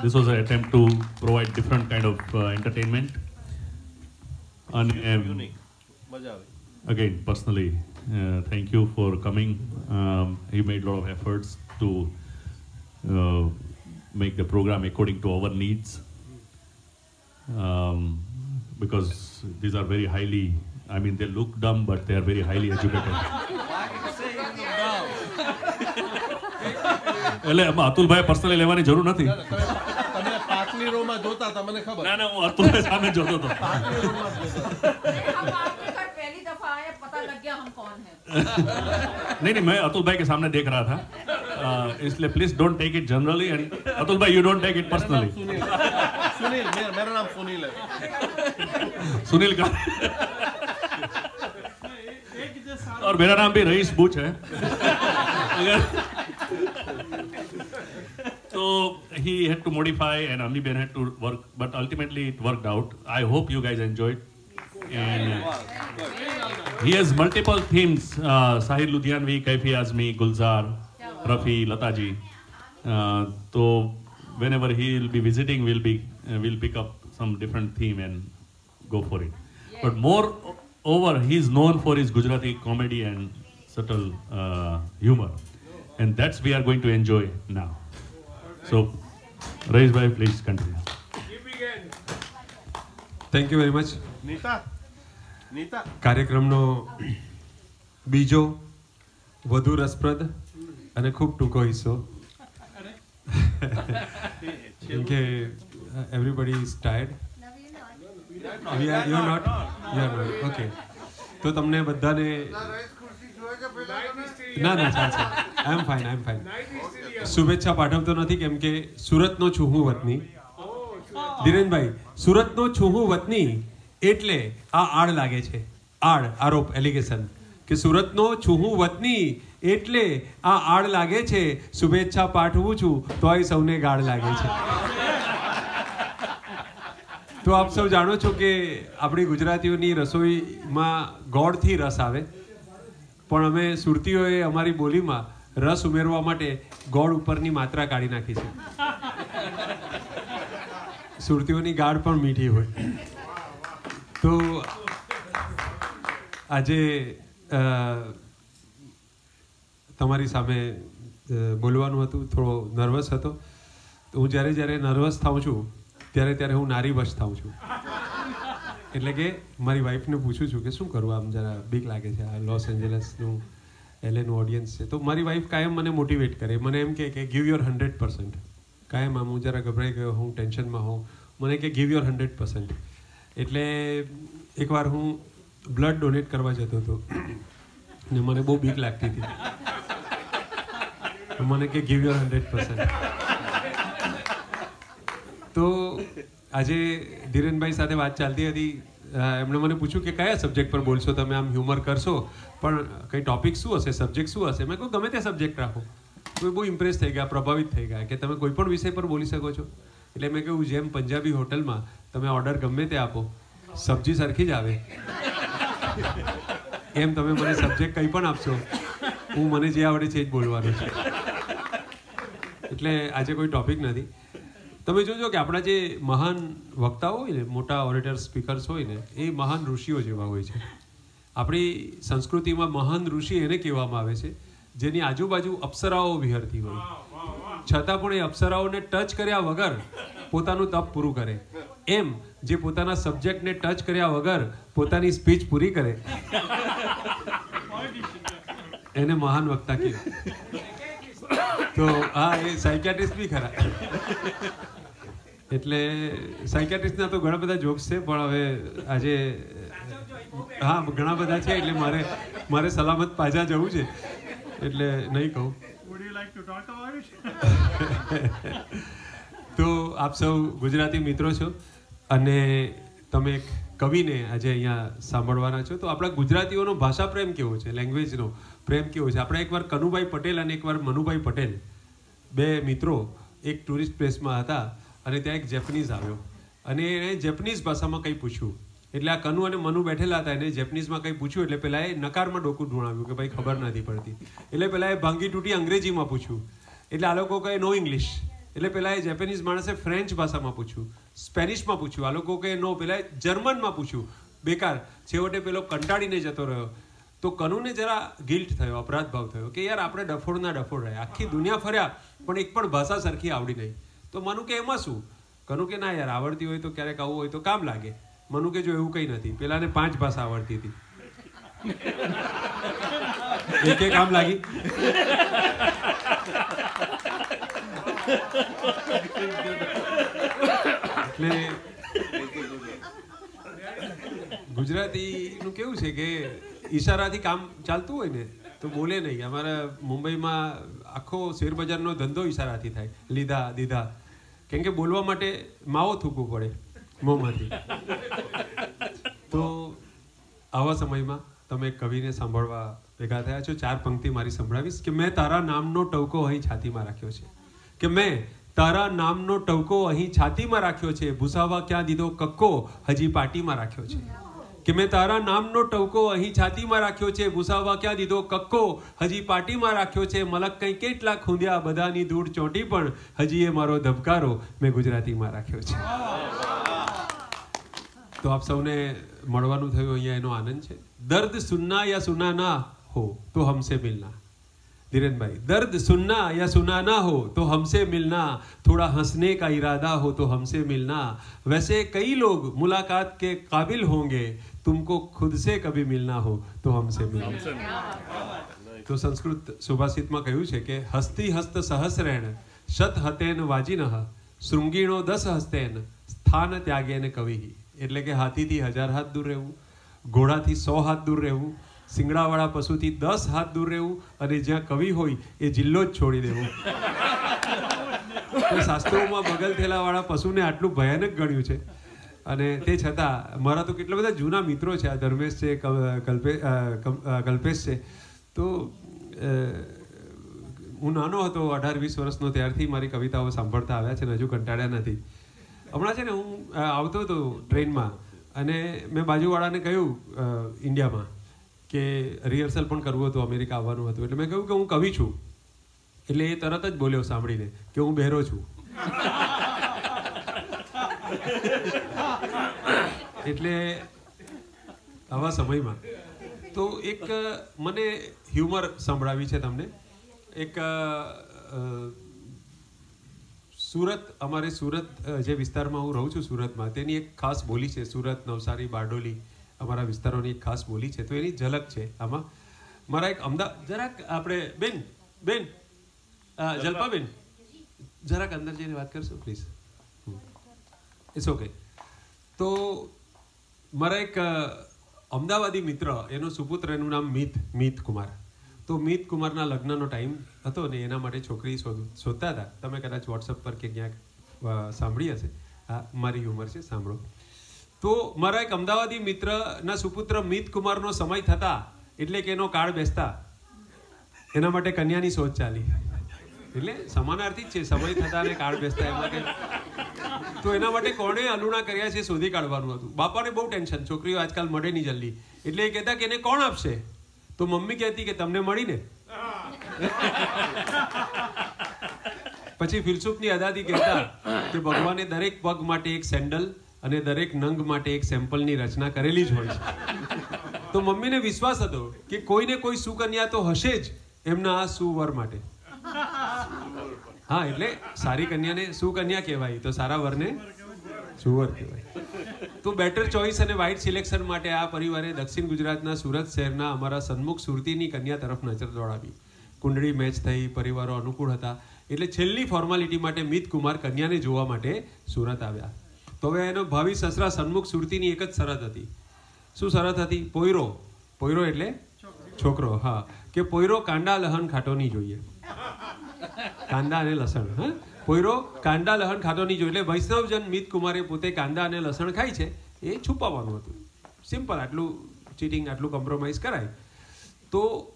This was an attempt to provide different kind of uh, entertainment. And, um, again, personally, uh, thank you for coming. Um, made a lot of efforts to uh, make the program according to our needs. Um, because these are very highly, I mean, they look dumb, but they are very highly educated. એટલે એમાં અતુલભાઈ personally લેવાની જરૂર નથી ના, ના, તમે તમે પાછલી રોમાં જોતા હતા મને ખબર ના ના હું અતુલભાઈ સામે જોતો હતો પાછલી રોમાં જ જોતા હતા. हम आपके घर पहली दफा आए पता लग गया हम कौन है नहीं नहीं मैं अतुल भाई के सामने देख रहा था अ, इसलिए please don't take it generally and Atul भाई यू डोंट टेक इट मेरा नाम पर्सनली सुनील सुनील मेरा मेरा नाम सुनील है सुनील का और मेरा नाम भी रईस बुच है अगर so he had to modify and Amni Ben had to work but ultimately it worked out. I hope you guys enjoyed. And he has multiple themes. Uh, Sahir Ludhianvi Kaifi Azmi Gulzar Rafi Lataji. Uh, so whenever he will be visiting we'll be uh, we'll pick up some different theme and go for it. But more over he is known for his Gujarati comedy and subtle uh, humor. And that's we are going to enjoy now so Raise by please continue. Thank you very much Nita Nita કાર્યક્રમનો બીજો વધુ રસપ્રદ અને ખૂબ ટૂંકો હિસ્સો. કેમ કે everybody is tired you are you not you are not okay તો તમને બધાને ના ના ચાલશે આઈ am fine I am fine શુભેચ્છા પાઠવતો નથી કેમ કે સુરતનો છું હું વતની. ધીરેનભાઈ, સુરતનો છું હું વતની એટલે આ આડ લાગે છે. આડ, આરોપ એલિગેશન કે સુરતનો છું હું વતની એટલે આ આડ લાગે છે. શુભેચ્છા પાઠવું છું તો આ સૌને ગાળ લાગે છે. તો આપ સૌ જાણો છો કે આપણી ગુજરાતીઓની રસોઈમાં ગોળથી રસ આવે. પણ અમે સુરતીઓએ અમારી બોલીમાં રસ ઉમેરવા માટે ગોળ ઉપરની માત્રા કાઢી નાખી છે. સુરતીઓની ગાઢ પણ મીઠી હોય. તો આજે તમારી સામે બોલવાનું હતું, થોડો નર્વસ હતો. હું જ્યારે જ્યારે નર્વસ થાઉં છું, ત્યારે ત્યારે હું નારીવશ થાઉં છું. એટલે કે મારી વાઈફને પૂછું છું કે શું કરવું આમ જરા બીક લાગે છે આ લોસ એન્જલસનું એલેનું ઓડિયન્સ છે. તો મારી વાઈફ કાયમ મને મોટિવેટ કરે. મને એમ કે ગીવ યોર હંડ્રેડ પર્સન્ટ કાયમ આમ હું જરા ગભરાઈ ગયો, હું ટેન્શનમાં હોઉં. મને કે ગીવ યોર હંડ્રેડ પર્સન્ટ એટલે એકવાર હું બ્લડ ડોનેટ કરવા જતો હતો ને મને બહુ બીક લાગતી હતી. મને કે ગીવ યોર હંડ્રેડ પર્સન્ટ તો આજે ધીરેનભાઈ સાથે વાત ચાલતી હતી એમણે મને પૂછ્યું કે કયા સબ્જેક્ટ પર બોલશો તમે? આમ હ્યુમર કરશો. પણ કઈ ટોપિક શું હશે? સબ્જેક્ટ શું હશે? મેં કહું ગમે તે સબ્જેક્ટ રાખો. તો બહુ ઇમ્પ્રેસ થઈ ગયા, પ્રભાવિત થઈ ગયા કે તમે કોઈ પણ વિષય પર બોલી શકો છો. એટલે મેં કહ્યું, જેમ પંજાબી હોટલમાં તમે ઓર્ડર ગમે તે આપો, સબ્જી સરખી જ આવે. એમ તમે મને સબ્જેક્ટ કંઈ પણ આપશો, હું મને જે આવડે છે એ જ બોલવાનું છે. એટલે આજે કોઈ ટોપિક નથી. તમે જોજો કે આપણા જે મહાન વક્તાઓ હોય ને મોટા ઓરેટર સ્પીકર્સ હોય ને એ મહાન ઋષિઓ જેવા હોય છે. આપણી સંસ્કૃતિમાં મહાન ઋષિ એને કહેવામાં આવે છે જેની આજુબાજુ અપ્સરાઓ વિહરતી હોય. છતાં પણ એ અપ્સરાઓને ટચ કર્યા વગર પોતાનું તપ પૂરું કરે. એમ જે પોતાના સબ્જેક્ટને ટચ કર્યા વગર પોતાની સ્પીચ પૂરી કરે. એને મહાન વક્તા કહે. તો હા એ સાયકિયાટ્રિસ્ટ બી ખરા. એટલે સાયકિયાટ્રિસ્ટના તો ઘણા બધા જોક્સ છે પણ હવે આજે હા ઘણા બધા છે એટલે મારે મારે સલામત પાછા જવું છે. એટલે નહીં કહું. તો આપ સૌ ગુજરાતી મિત્રો છો અને તમે એક કવિને આજે અહીંયા સાંભળવાના છો. તો આપણા ગુજરાતીઓનો ભાષા પ્રેમ કેવો છે? લેંગ્વેજનો પ્રેમ કેવો છે? આપણે એકવાર કનુભાઈ પટેલ અને એકવાર મનુભાઈ પટેલ, બે મિત્રો એક ટુરિસ્ટ પ્લેસમાં હતા અને ત્યાં એક જેપનીઝ આવ્યો. અને એણે જેપનીઝ ભાષામાં કંઈ પૂછ્યું. એટલે આ કનુ અને મનુ બેઠેલા હતા, એને જેપનીઝમાં કંઈ પૂછ્યું એટલે પેલા એ નકારમાં ડોકું ઢૂણાવ્યું કે ભાઈ ખબર નથી પડતી. એટલે પેલા એ ભાંગી તૂટી અંગ્રેજીમાં પૂછ્યું. એટલે આ લોકો કહે નો ઇંગ્લિશ એટલે પેલા એ જેપેનીઝ માણસે ફ્રેન્ચ ભાષામાં પૂછ્યું સ્પેનિશમાં પૂછ્યું. આ લોકો કે નો, પેલા જર્મનમાં પૂછ્યું. બેકાર, છેવટે પેલો કંટાળીને જતો રહ્યો. તો કનુને જરા ગિલ્ટ થયો અપરાધ ભાવ થયો કે યાર આપણે ડફોડના ડફોડ રહ્યા. આખી દુનિયા ફર્યા, પણ એક પણ ભાષા સરખી આવડી નહીં. તો મનુ કે એમાં શું? કનુ કે ના યાર, આવડતી હોય તો ક્યારેક આવું હોય તો કામ લાગે. મનુ કે જો એવું કંઈ નથી. પેલાને પાંચ ભાષા આવડતી હતી. એક કામ લાગી. એટલે ગુજરાતીનું કેવું છે કે ઈશારાથી કામ ચાલતું હોય ને, તો બોલે નહીં. અમારા મુંબઈમાં આખો શેરબજારનો ધંધો ઈશારાથી થાય. લીધા, દીધા. કેમ કે બોલવા માટે માવો થૂકવું પડે મોંમાંથી. તો આવા સમયમાં તમે કવિને સાંભળવા ભેગા થયા છો. ચાર પંક્તિ મારી સંભળાવીશ કે મેં તારા નામનો ટવકો અહીં છાતીમાં રાખ્યો છે. કે મેં તારા નામનો ટવકો અહીં છાતીમાં રાખ્યો છે, ભૂસાવા ક્યાં દીધો, કક્કો હજી પાટીમાં રાખ્યો છે. કે મેં તારા નામનો ટવકો અહીં છાતીમાં રાખ્યો છે, ભૂસાવા ક્યાં દીધો, કક્કો હજી પાટીમાં રાખ્યો છે, મલક કંઈ કેટલા ખૂંદ્યા, બધાની ધૂળ ચોંટી પણ હજી એ મારો ધબકારો મેં ગુજરાતીમાં રાખ્યો છે. તો આપ સૌને મળવાનું થયું, અહીંયા એનો આનંદ છે. દર્દ સુનના યા સુના ના હો, તો હમસે મિલના. धीरेन भाई दर्द सुनना या सुना ना हो तो हमसे मिलना थोड़ा हंसने का इरादा हो तो हमसे मिलना वैसे कई लोग मुलाकात के काबिल होंगे तुमको खुद से कभी मिलना हो तो हमसे मिलना તો સંસ્કૃત સુભાષિતમાં કહ્યું છે કે હસ્તી હસ્ત સહસ્રેણ શત હતેન વાજિનઃ શૃંગીણો દસ હસ્તેન સ્થાન ત્યાગેન કવિ એટલે કે હાથીથી હજાર હાથ દૂર રહેવું ઘોડાથી સો હાથ દૂર રહેવું સિંગડાવાળા પશુથી દસ હાથ દૂર રહેવું અને જ્યાં કવિ હોય એ જિલ્લો જ છોડી દેવો. તો શાસ્ત્રોમાં બગલ થેલાવાળા પશુને આટલું ભયાનક ગણ્યું છે. અને તે છતાં, મારા તો કેટલા બધા જૂના મિત્રો છે, આ ધર્મેશ છે કલ્પેશ છે. તો હું નાનો હતો, અઢાર, વીસ વર્ષનો ત્યારથી મારી કવિતાઓ સાંભળતા આવ્યા છે ને હજુ કંટાળ્યા નથી. હમણાં છે ને હું આવતો હતો ટ્રેનમાં અને મેં બાજુવાળાને કહ્યું ઇન્ડિયામાં. કે રિહર્સલ પણ કરવું હતું, અમેરિકા આવવાનું હતું. એટલે મેં કહ્યું કે હું કવિ છું. એટલે એ તરત જ બોલ્યો સાંભળીને કે હું બહેરો છું. એટલે આવા સમયમાં. તો એક મને હ્યુમર સંભળાવી છે તમને. એક સુરત, અમારે સુરત જે વિસ્તારમાં હું રહું છું સુરતમાં, તેની એક ખાસ બોલી છે, સુરત નવસારી બારડોલી. અમારા વિસ્તારોની એક ખાસ બોલી છે તો એની ઝલક છે આમાં. મારા એક અમદાવાદ જરાક આપણે બેન બેન જલ્પાબેન. જરાક અંદર જઈને વાત કરશો પ્લીઝ ઇટ્સ ઓકે તો મારા એક અમદાવાદી મિત્ર એનો સુપુત્ર એનું નામ મિત મિત કુમાર. તો મિત કુમારના લગ્નનો ટાઈમ હતો ને એના માટે છોકરી શોધ શોધતા હતા. તમે કદાચ વોટ્સઅપ પર કે ક્યાંક સાંભળી હશે. હા મારી ઉંમર છે સાંભળો. તો મારા એક અમદાવાદી મિત્રના સુપુત્ર મિત કુમારનો સમય થતા એટલે કે એનો કાળ બેસતા. એના માટે કન્યાની શોધ ચાલી. એટલે સમાનાર્થી જ છે, સમય થતા અને કાળ બેસતા એમાં કે તો એના માટે કોણે અલુણા કર્યા છે, શોધી કાઢવાનું હતું. બાપાને બહુ ટેન્શન, છોકરીઓ આજકાલ મળે નહીં જલ્દી. એટલે એ કહેતા કે એને કોણ આપશે? તો મમ્મી કહેતી કે તમને મળીને. પછી ફિલસુફની અદાથી કહેતા કે ભગવાને દરેક પગ માટે એક સેન્ડલ અને દરેક નંગ માટે એક સેમ્પલની રચના કરેલી જ હોય છે. તો મમ્મીને વિશ્વાસ હતો કે કોઈને કોઈ સુકન્યા તો હશે જ એમના આ સુવર માટે. હા, એટલે સારી કન્યાને સુકન્યા કહેવાય. તો સારા વરને સુવર કહેવાય. તો બેટર ચોઇસ અને વાઇટ સિલેક્શન માટે આ પરિવારે દક્ષિણ ગુજરાતના સુરત શહેરના અમારા સન્મુખ સુરતીની કન્યા તરફ નજર દોડાવી. કુંડળી મેચ થઈ, પરિવારો અનુકૂળ હતા. એટલે છેલ્લી ફોર્માલિટી માટે મિત કુમાર કન્યાને જોવા માટે સુરત આવ્યા. તો હવે એનો ભાવિ સસરા સન્મુખ સુરતીની એક જ શરત હતી. શું શરત હતી? પોયરો. પોયરો એટલે છોકરો. હા. કે પોયરો કાંડા લહન ખાટો નહીં જોઈએ. કાંદા અને લસણ, હા? પોયરો કાંદા લહણ ખાતો નહીં જોઈએ. એટલે વૈષ્ણવજન મિત કુમારે પોતે કાંદા અને લસણ ખાય છે, એ છુપાવવાનું હતું. સિમ્પલ, આટલું ચીટિંગ, આટલું કોમ્પ્રોમાઇઝ કરાય. તો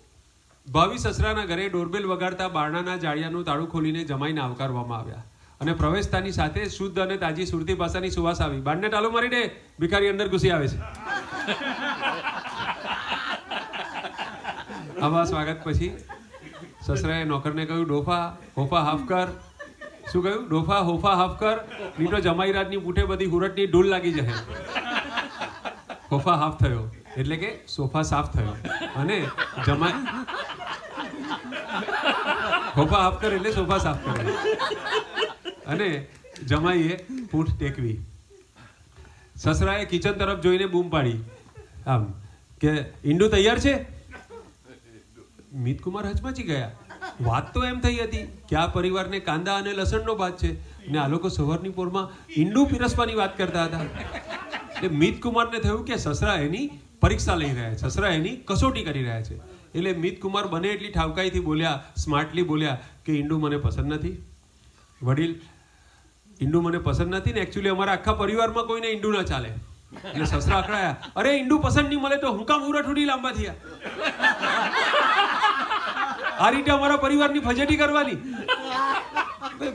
ભાવિ સસરાના ઘરે ડોરબેલ વગાડતા બારણાના જાળિયાનું તાળું ખોલીને જમાઈને આવકારવામાં આવ્યા. અને પ્રવેશતાની સાથે શુદ્ધ અને તાજી સુરતી ભાષાની સુવાસ આવી. બારને ટાલો મારી દે ભિખારી અંદર ઘૂસી આવે છે. આવા સ્વાગત પછી સસરાએ નોકરને કહ્યું, ડોફા, હોફા હાફ કર. શું કહ્યું? ડોફા, હોફા હાફ કર. ની તો જમાઈ રાતની પૂઠે બધી હુરટની ઢૂલ લાગી જશે. હોફા હાફ થયો. એટલે કે સોફા સાફ થયો. અને જમાઈ હોફા હાફ કર એટલે સોફા સાફ કરે અને જમાઈએ પૂંઠ ટેકવી. સસરાએ કિચન તરફ જોઈને બૂમ પાડી. આમ, કે ઈંડુ તૈયાર છે? મિતકુમાર હચમચી ગયા. વાત તો એમ થઈ હતી કે આ પરિવારને કાંદા અને લસણનો ભાત છે ને આ લોકો સવારની પોરમાં ઈંડુ પીરસવાની વાત કરતા હતા. એટલે મિતકુમારને થયું કે સસરા એની પરીક્ષા લઈ રહ્યા છે, સસરા એની કસોટી કરી રહ્યા છે. એટલે મિતકુમાર બને એટલી ઠાવકાઈથી બોલ્યા સ્માર્ટલી બોલ્યા કે ઈંડુ મને પસંદ નથી. વડીલ ઈંડુ મને પસંદ નથી ને એકચ્યુઅલી અમારા આખા પરિવારમાં કોઈને ઈંડુ ના ચાલે. એટલે સસરા અકળાયા અરે ઈંડુ પસંદ નહીં મળે તો હું કામ ઉરટ ઉડી લાંબા થયા. આ રીતે અમારા પરિવારની ફજેટી કરવાની.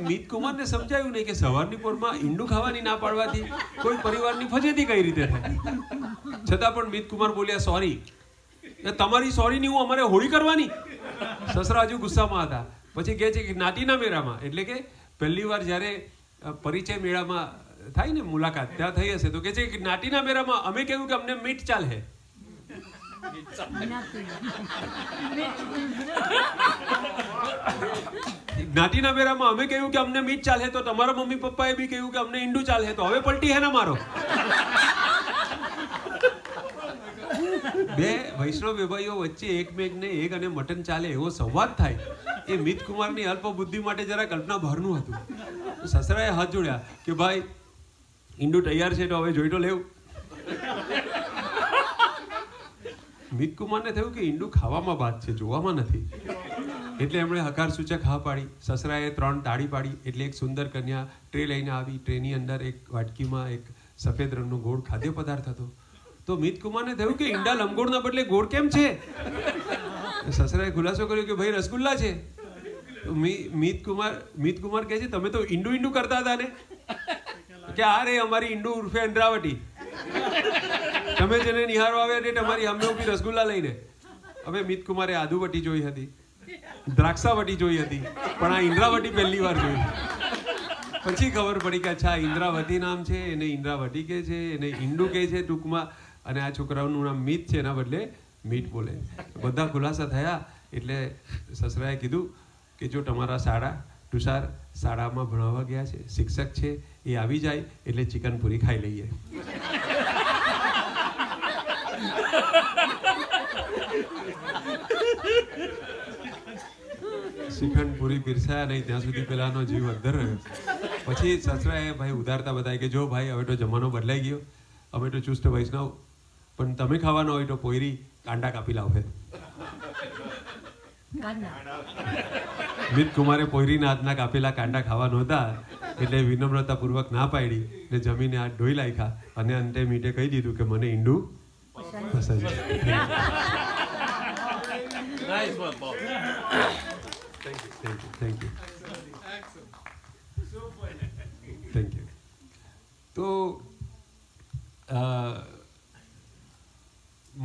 મિત કુમારને સમજાયું નહીં કે સવારની પોરમાં ઈંડું ખાવાની ના પાડવાથી કોઈ પરિવારની ફજેતી કઈ રીતે થાય? છતાં પણ મિત કુમાર બોલ્યા સોરી તમારી સોરીની હું અમારે હોળી કરવાની. સસરા હજુ ગુસ્સામાં હતા. પછી કહે છે કે નાટીના મેળામાં એટલે કે, પહેલી વાર જ્યારે પરિચય મેળામાં થાય ને મુલાકાત? ત્યાં થઈ હશે તો કે છે કે નાટીના મેળામાં અમે કહ્યું કે અમને મીટ ચાલ હે. નાટીના મેળામાં અમે કહ્યું કે અમને મીટ ચાલે તો તમારા મમ્મી પપ્પાએ બી કહ્યું કે અમને ઈંડું ચાલે તો હવે પલટી હે ને મારો? બે વૈષ્ણવ વેભાઈઓ વચ્ચે એકમેકને એક અને મટન ચાલે એવો સંવાદ થાય. એ મિત કુમારની અલ્પ બુદ્ધિ માટે જરા કલ્પના બહારનું હતું. સસરાએ હાથ જોડ્યા કે ભાઈ, ઈંડુ તૈયાર છે તો હવે જોઈ તો લેવું. મિત કુમારને થયું કે ઈંડુ ખાવામાં બાદ છે, જોવામાં નથી. એટલે એમણે હકાર સૂચક હા પાડી. સસરાએ ત્રણ તાળી પાડી. એટલે એક સુંદર કન્યા ટ્રે લઈને આવી. ટ્રેની અંદર એક વાટકીમાં એક સફેદ રંગનો ગોળ ખાદ્ય પદાર્થ હતો. તો મિત કુમારને થયું કે ઈંડા લંબગોળના બદલે ગોળ કેમ છે? સસરાએ ખુલાસો કર્યો કે ભાઈ રસગુલ્લા છે. મિત કુમાર મિત કુમાર કહે છે, તમે તો ઈંડુ ઈંડુ કરતા હતા ને? કે, આ રે અમારી ઈંડુ ઉર્ફે અંડરાવટી તમે જેને નિહાળવા આવ્યા ને તમારી સામે ઊભી રસગુલ્લા લઈને. હવે મિત કુમારે આદુવટી જોઈ હતી, દ્રાક્ષાવટી જોઈ હતી, પણ આ ઇન્દ્રાવટી પહેલી વાર જોઈ. પછી ખબર પડી કે, અચ્છા, ઇન્દ્રાવતી નામ છે, એને ઇન્દ્રાવટી કે છે, એને ઈંડુ કે છે. ટૂંકમાં અને આ છોકરાઓનું નામ મીત છે, એના બદલે મીટ બોલે બધા ખુલાસા થયા એટલે સસરાએ કીધું કે જો તમારા શાળા તુષાર શાળામાં ભણાવવા ગયા છે, શિક્ષક છે, એ આવી જાય એટલે ચિકન પૂરી ખાઈ લઈએ. શ્રીખંડ પૂરી પીરસાયા નહીં, ત્યાં સુધી પેલાનો જીવ અંદર રહ્યો. પછી સસરાએ ભાઈ ઉધારતા બતાવી કે જો ભાઈ, હવે તો જમાનો બદલાઈ ગયો. અમે તો ચુસ્ત વૈષ્ણવ પણ તમે ખાવાનો હોય તો પોયરી કાંડા કાપી લાવશે મિત કુમારે પોયરીના હાથના કાપેલા કાંડા ખાવા નહોતા એટલે વિનમ્રતાપૂર્વક ના પાડી ને જમીને હાથ ધોઈ લાખ્યા અને અંતે મીટે કહી દીધું કે મને ઈંડું પસંદ છે. Thank you thank you thank you તો અ,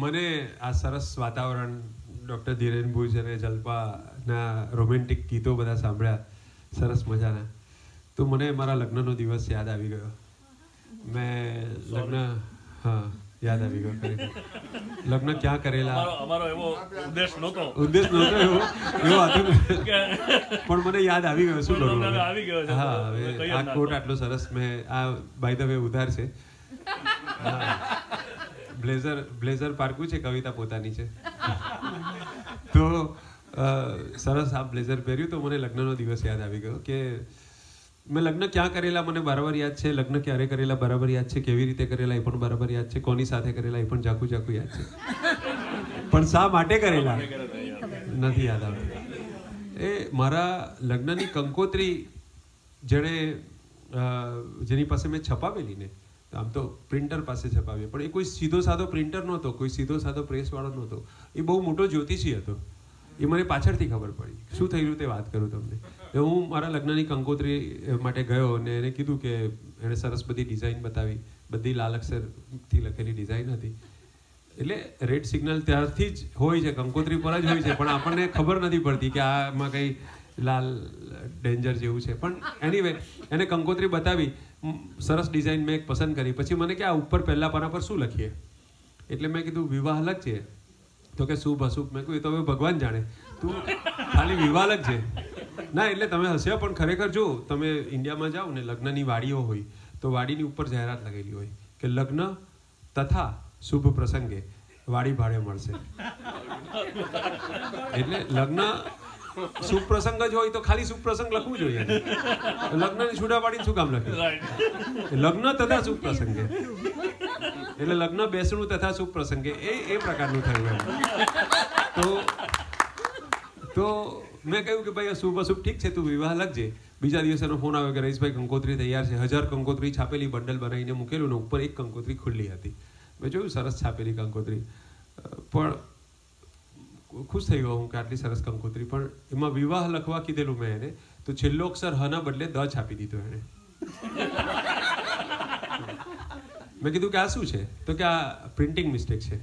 મને આ સરસ વાતાવરણ ડૉક્ટર ધીરેન ભુજ અને જલ્પાના રોમેન્ટિક ગીતો બધા સાંભળ્યા. સરસ મજાના. તો મને મારા લગ્નનો દિવસ યાદ આવી ગયો. મેં લગ્ન હા યાદ આવી ગયો. લગ્ન ક્યાં કરેલા? અમારો અમારો એવો ઉદ્દેશ નહોતો. ઉદ્દેશ નહોતો એવો. એવો હતો પણ મને યાદ આવી ગયો શું કરું આવી ગયો હા હવે આ કોટ આટલો સરસ મેં આ બાય ધ વે ઉધાર છે. બ્લેઝર બ્લેઝર પારકું છે, કવિતા પોતાની છે. તો સરસ આ બ્લેઝર પહેર્યું તો મને લગ્નનો દિવસ યાદ આવી ગયો કે મેં લગ્ન ક્યાં કરેલા મને બરાબર યાદ છે, લગ્ન ક્યારે કરેલા બરાબર યાદ છે, કેવી રીતે કરેલા એ પણ બરાબર યાદ છે, કોની સાથે કરેલા એ પણ ઝાકું ઝાકું યાદ છે. પણ શા માટે કરેલા? નથી યાદ આવતું. એ મારા લગ્નની કંકોત્રી જેણે જેની પાસે મેં છપાવેલી ને આમ તો પ્રિન્ટર પાસે છપાવીએ પણ એ કોઈ સીધો સાધો પ્રિન્ટર નહોતો, કોઈ સીધો સાધો પ્રેસવાળો નહોતો. એ બહુ મોટો જ્યોતિષી હતો. એ મને પાછળથી ખબર પડી શું થઈ રહ્યું તે વાત કરું તમને. હું મારા લગ્નની કંકોત્રી માટે ગયો અને એને કીધું કે એણે સરસ બધી ડિઝાઇન બતાવી. બધી લાલ અક્ષરથી લખેલી ડિઝાઇન હતી. એટલે રેડ સિગ્નલ ત્યારથી જ હોય છે, કંકોત્રી પર જ હોય છે, પણ આપણને ખબર નથી પડતી કે આમાં કંઈ લાલ ડેન્જર જેવું છે. પણ એનીવે એને કંકોત્રી બતાવી સરસ ડિઝાઇન મેં એક પસંદ કરી. પછી મને કે આ ઉપર પહેલા પાના પર શું લખીએ? એટલે મેં કીધું, વિવાહ છે તો કે, શુભ અશુભ. મેં કહ્યું એ તો હવે ભગવાન જાણે. તું ખાલી વિવાહ છે ના, એટલે તમે હસ્યા પણ ખરેખર જો તમે ઇન્ડિયામાં જાઓ ને લગ્નની વાડીઓ હોય, તો વાડીની ઉપર જાહેરાત લગેલી હોય કે, લગ્ન તથા શુભ પ્રસંગે વાડી ભાડે મળશે. એટલે લગ્ન શુભ પ્રસંગ જ હોય તો ખાલી શુભ પ્રસંગ લખવું જોઈએ. લગ્નની છૂટા પાડીને શું કામ લખ્યું લગ્ન તથા શુભ પ્રસંગે એટલે લગ્ન બેસણું તથા શુભ પ્રસંગે એ એ પ્રકારનું થયું એમ. તો તો મેં કહ્યું કે ભાઈ શુભ અશુભ ઠીક છે તું વિવાહ લખજે. બીજા દિવસેનો ફોન આવ્યો કે રહીશભાઈ કંકોત્રી તૈયાર છે. હજાર કંકોત્રી છાપેલી બંડલ બનાવીને મૂકેલું ને ઉપર એક કંકોત્રી ખુલ્લી હતી. મેં જોયું સરસ છાપેલી કંકોત્રી. પણ ખુશ થઈ ગયો હું કે આટલી સરસ કંકોત્રી. પણ એમાં વિવાહ લખવા કીધેલું મેં એને, તો છેલ્લો અક્ષર હના બદલે દ છાપી દીધો એણે મેં કીધું કે આ શું છે? તો કે આ પ્રિન્ટિંગ મિસ્ટેક છે.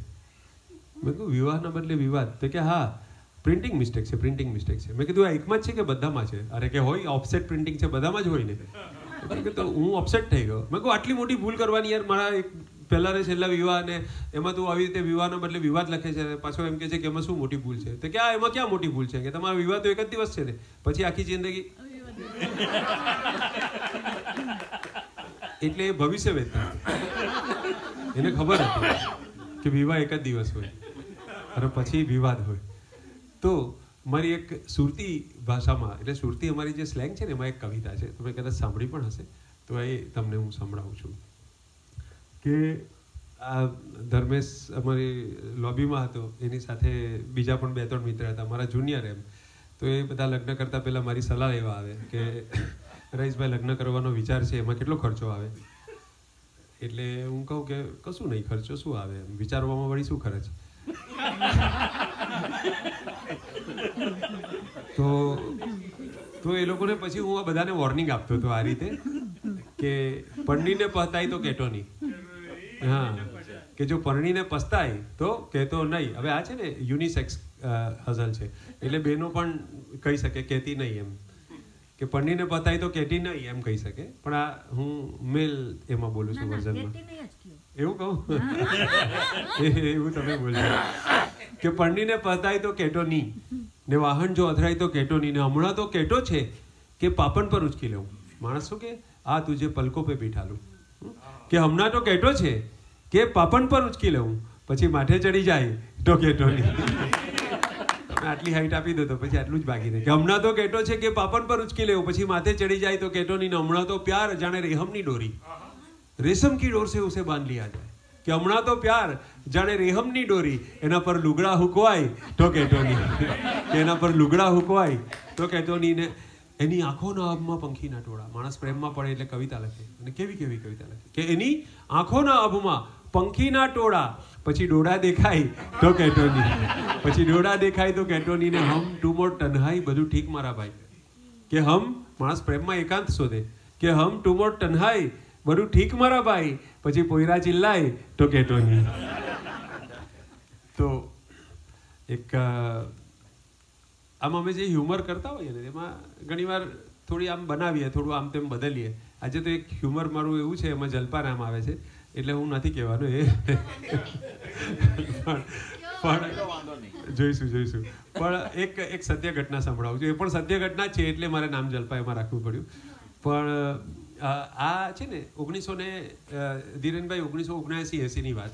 મેં કીધું વિવાહના બદલે વિવાદ. તો કે હા પ્રિન્ટિંગ મિસ્ટેક છે પ્રિન્ટિંગ મિસ્ટેક છે. મેં કીધું, આ એકમાં જ છે કે બધામાં છે? અરે કે હોય ઓફસેટ પ્રિન્ટિંગ છે, બધામાં જ હોય ને? તો હું અપસેટ થઈ ગયો. મેં કહું આટલી મોટી ભૂલ કરવાની યાર, મારા એક પહેલા ને છેલ્લા વિવાહ અને એમાં તું આવી રીતે વિવાહના બદલે વિવાદ લખે છે અને પાછો એમ કે છે કે એમાં શું મોટી ભૂલ છે? તો કે આ એમાં ક્યાં મોટી ભૂલ છે? કે તમારો વિવાહ તો એક જ દિવસ છે ને? પછી આખી જિંદગી? એટલે એ ભવિષ્ય વેતા એને ખબર હતી કે વિવાહ એક જ દિવસ હોય અને પછી વિવાદ હોય. તો મારી એક સુરતી ભાષામાં, એટલે સુરતી અમારી જે સ્લેંગ છે ને, એમાં એક કવિતા છે. તમે કદાચ સાંભળી પણ હશે. તો એ તમને હું સંભળાવું છું. કે આ ધર્મેશ અમારી લોબીમાં હતો, એની સાથે બીજા પણ બે ત્રણ મિત્ર હતા, મારા જુનિયર એમ. તો એ બધા લગ્ન કરતા પહેલાં મારી સલાહ એવા આવે કે રહીશભાઈ લગ્ન કરવાનો વિચાર છે, એમાં કેટલો ખર્ચો આવે? એટલે હું કહું કે કશું નહીં, ખર્ચો શું આવે એમ? વિચારવામાં વળી શું ખર્ચ? તો તો એ લોકોને પછી હું આ બધાને વોર્નિંગ આપતો હતો આ રીતે કે પંડિતને પહતાય તો કેટો નહીં હા. કે જો પરણીને પસ્તાય તો કહેતો નહીં. હવે આ છે ને યુનિસેક્સ હઝલ છે. એટલે બેનો પણ કહી શકે કહેતી નહીં એમ. કે પરણીને પતાય તો કહેતી નહીં એમ કહી શકે. પણ આ હું મેલ એમાં બોલું છું વર્ઝનમાં એવું કહું? એવું તમે બોલજો કે પરણીને પતાય તો કેટો નહીં. ને વાહન જો અથડાય તો કેટો નહીં. ને હમણાં તો કેટો છે કે પાપણ પર ઉચકી લેવું માણસ શું કે? આ તુજે પલકો પે બેઠા લઉં કે હમણાં તો કહેતો છે, કે પાપણ પર ઉચકી લેવું પછી માથે ચડી જાય તો કહેતો તમે આટલી હાઈટ આપી દો તો પછી આટલું જ બાકી રહે. કે હમણાં તો કહેતો છે કે પાપણ પર ઉચકી લેવું પછી માથે ચડી જાય તો કહેતો નહીં હમણાં તો પ્યાર, જાણે રેહમની ડોરી. રેશમ કી ડોર સે ઉસે બાંધ લિયા જાય. કે હમણાં તો પ્યાર, જાણે રેહમની ડોરી, એના પર લુગડા હુકવાય તો કહેતો નહીં. એના પર લુગડા હુકવાય તો કહેતો નહીં ને એની આંખોના અબમાં પંખીના ટોળા. માણસ પ્રેમમાં પડે એટલે કવિતા લખે. અને કેવી કેવી કવિતા લખે? કે એની આંખોના અબમાં પંખીના ટોળા. પછી ડોળા દેખાય તો કેટોની. પછી ડોળા દેખાય તો કેટોનીને હમ ટુ મોર તન્હાઈ, બધું ઠીક મારા ભાઈ. કે હમ, માણસ પ્રેમમાં એકાંત શોધે. કે હમ ટુ મોર બધું ઠીક મારા ભાઈ. પછી પોયરા ચિલ્લાય તો કેટોની. તો એક આમ અમે જે હ્યુમર કરતા હોઈએ ને એમાં ઘણીવાર થોડી આમ બનાવીએ થોડું આમ તેમ બદલીએ. આજે તો એક હ્યુમર મારું એવું છે એમાં જલપા નામ આવે છે એટલે હું નથી કહેવાનું એ. પણ જોઈશું જોઈશું. પણ એક એક સત્ય ઘટના સંભળાવું છું. એ પણ સત્ય ઘટના છે એટલે મારે નામ જલપા એમાં રાખવું પડ્યું. પણ આ છે ને ઓગણીસો ને ધીરેનભાઈ ઓગણીસો ઓગણસી એંસીની વાત.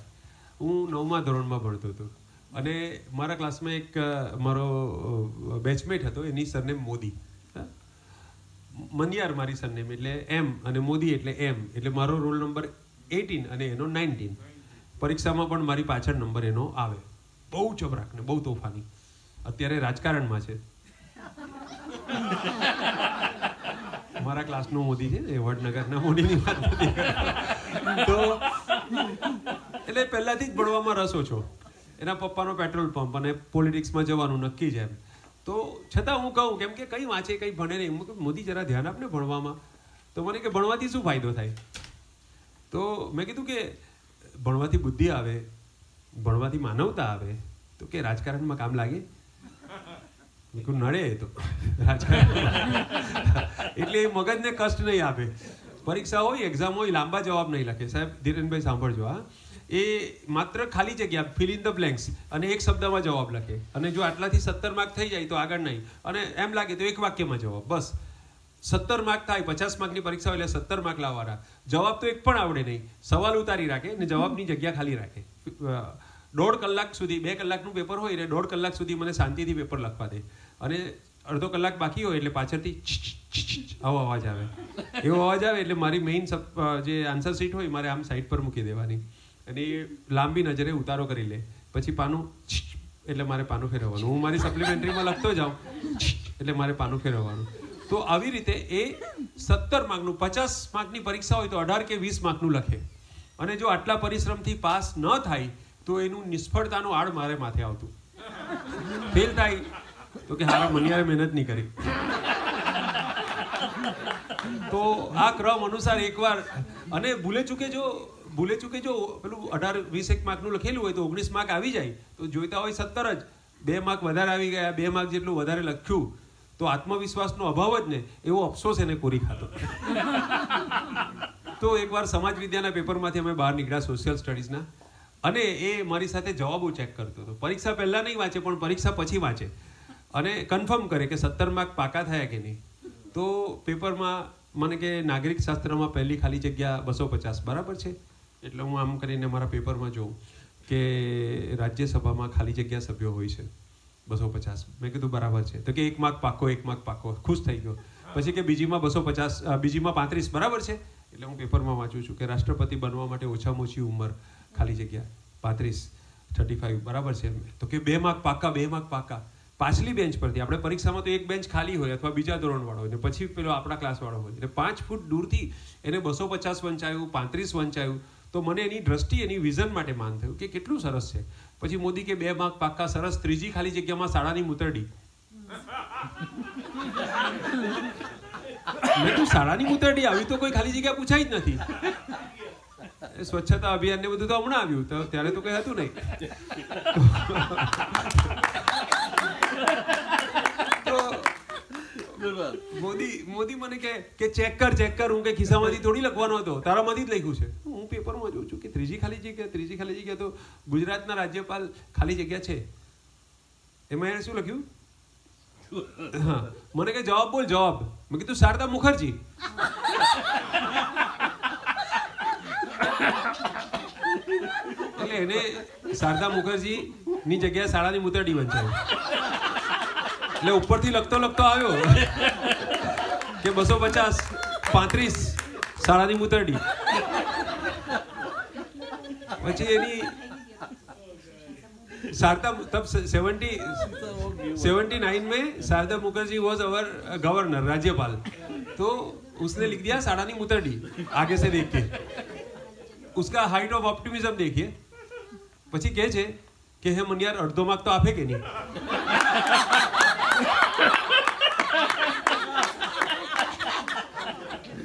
હું નવમા ધોરણમાં ભણતો હતો. અને મારા ક્લાસમાં એક મારો બેચમેટ હતો, એની સરનેમ મોદી? મનિયાર મારી સરનેમ એટલે એમ અને મોદી એટલે એમ. એટલે મારો રોલ નંબર એટીન અને એનો નાઇન્ટીન. પરીક્ષામાં પણ મારી પાછળ નંબર એનો આવે. બહુ ચબરાકને બહુ તોફાની. અત્યારે રાજકારણમાં છે. મારા ક્લાસનો મોદી છે એ વડનગરના મોદીની વાત તો, એટલે પહેલાંથી જ ભણવામાં રસ ઓછો. એના પપ્પાનો પેટ્રોલ પંપ અને પોલિટિક્સમાં જવાનું નક્કી છે તો છતાં હું કહું, કેમ કે કંઈ વાંચે, કંઈ ભણે નહીં. મોદી જરા ધ્યાન આપને ભણવામાં? તો મને કે ભણવાથી શું ફાયદો થાય? તો મેં કીધું કે ભણવાથી બુદ્ધિ આવે, ભણવાથી માનવતા આવે, તો કે રાજકારણમાં કામ લાગે? મેં નડે તો. રાજકારણ એટલે એ મગજને કષ્ટ નહીં આપે. પરીક્ષા હોય એક્ઝામ હોય, લાંબા જવાબ નહીં લખે. સાહેબ, ધીરેનભાઈ, સાંભળજો, હા. એ માત્ર ખાલી જગ્યા ફિલ ઇન ધ બ્લેન્ક્સ અને એક શબ્દમાં જવાબ લખે. અને જો આટલાથી સત્તર માર્ક થઈ જાય તો આગળ નહીં. અને એમ લાગે તો એક વાક્યમાં જવાબ. બસ. સત્તર માર્ક થાય, પચાસ માર્કની પરીક્ષા હોય એટલે સત્તર માર્ક લાવવાના જવાબ તો એક પણ આવડે નહીં. સવાલ ઉતારી રાખે ને જવાબની જગ્યા ખાલી રાખે. દોઢ કલાક સુધી, બે કલાકનું પેપર હોય એટલે દોઢ કલાક સુધી મને શાંતિથી પેપર લખવા દે. અને અડધો કલાક બાકી હોય એટલે પાછળથી આવો અવાજ આવે. એવો અવાજ આવે એટલે મારી મેઇન જે આન્સર શીટ હોય મારે આમ સાઈડ પર મૂકી દેવાની. અને એ લાંબી નજરે ઉતારો કરી લે. પછી પાનું એટલે મારે પાનું ફેરવવાનું. હું મારી સપ્લિમેન્ટરીમાં લખતો જાઉં એટલે મારે પાનું ફેરવવાનું. તો આવી રીતે એ સત્તર માર્કનું, પચાસ માર્કની પરીક્ષા હોય તો અઢાર કે વીસ માર્કનું લખે. અને જો આટલા પરિશ્રમથી પાસ ન થાય, તો એનું નિષ્ફળતાનું આડ મારે માથે આવતું. ફેલ થાય, તો કે હારા મનિયારે મહેનત નહીં કરી. તો આ ક્રમ અનુસાર એકવાર, અને ભૂલે ચૂકે જો ભૂલે ચૂકે જો પેલું અઢાર વીસ એક માર્કનું લખેલું હોય તો ઓગણીસ માર્ક આવી જાય. તો જોઈતા હોય સત્તર જ. બે માર્ક વધારે આવી ગયા બે માર્ક જેટલું વધારે લખ્યું તો આત્મવિશ્વાસનો અભાવ જ ને એવો અફસોસ એને કોરી ખાતો. તો એકવાર સમાજ વિદ્યાના પેપરમાંથી અમે બહાર નીકળ્યા સોશિયલ સ્ટડીઝના અને એ મારી સાથે જવાબો ચેક કરતો હતો. પરીક્ષા પહેલાં નહીં વાંચે પણ પરીક્ષા પછી વાંચે. અને કન્ફર્મ કરે કે સત્તર માર્ક પાકા થયા કે નહીં. તો પેપરમાં મને કે નાગરિક શાસ્ત્રમાં પહેલી ખાલી જગ્યા બસો પચાસ. બરાબર છે? એટલે હું આમ કરીને મારા પેપરમાં જોઉં કે રાજ્યસભામાં ખાલી જગ્યા સભ્યો હોય છે, બસો પચાસ. મેં કીધું બરાબર છે. તો કે એક માર્ક પાકો, એક માર્ક પાકો. ખુશ થઈ ગયો. પછી કે બીજીમાં બસો પચાસ બીજીમાં પાંત્રીસ, બરાબર છે? એટલે હું પેપરમાં વાંચું છું કે રાષ્ટ્રપતિ બનવા માટે ઓછામાં ઓછી ઉંમર, ખાલી જગ્યા, પાંત્રીસ, થર્ટી ફાઈવ, બરાબર છે? તો કે બે માર્ક પાકા, બે માર્ક પાકા. પાછલી બેન્ચ પરથી આપણે પરીક્ષામાં તો એક બેન્ચ ખાલી હોય અથવા બીજા ધોરણવાળો હોય ને પછી પેલો આપણા ક્લાસવાળો હોય. એટલે પાંચ ફૂટ દૂરથી એને બસો પચાસ વંચાયું, પાંત્રીસ વંચાયું તો મને એની દ્રષ્ટિ, એની વિઝન માટે માન થયું કે કેટલું સરસ છે. પછી મોદી કે બે માર્ક પાક્કા સરસ, ત્રીજી ખાલી જગ્યામાં શાળાની મૂતરડી. મેં તું શાળાની મૂતરડી? આવી તો કોઈ ખાલી જગ્યા પૂછાઈ જ નથી. સ્વચ્છતા અભિયાન ને બધું તો હમણાં આવ્યું ત્યારે તો કઈ હતું નહીં તો બિલકુલ મોદી મોદી મને કહે કે ચેક કર ચેક કર. હું કે ખિસ્સામાંથી થોડી લખવાનો હતો. તારામાંથી જ લખ્યું છે. હું પેપરમાં જોઉં છું કે ત્રીજી ખાલી જગ્યા, ત્રીજી ખાલી જગ્યા તો ગુજરાતના રાજ્યપાલ ખાલી જગ્યા છે. એમાં એણે શું લખ્યું? હા. મને કે જવાબ બોલ, જવાબ. મેં કીધું, શારદા મુખર્જી. એટલે એને શારદા મુખર્જી ની જગ્યાએ શાળાની મુતરડી વંચાવી એટલે ઉપરથી લખતો લખતો આવ્યો કે બસો પચાસ પાંત્રીસ શાળાની મૂતરડી પછી એની शारदा तब सेवेंटी सेवेंटी नाइन में Sharda Mukherjee was our governor राज्यपाल तो उसने लिख दिया साड़ानी मुतरडी आगे से देख के उसका हाइट ऑफ ऑप्टिमिज्म देखिए પછી કહે છે કે હે મનિયાર અડધો માર્ક તો આપે કે નહીં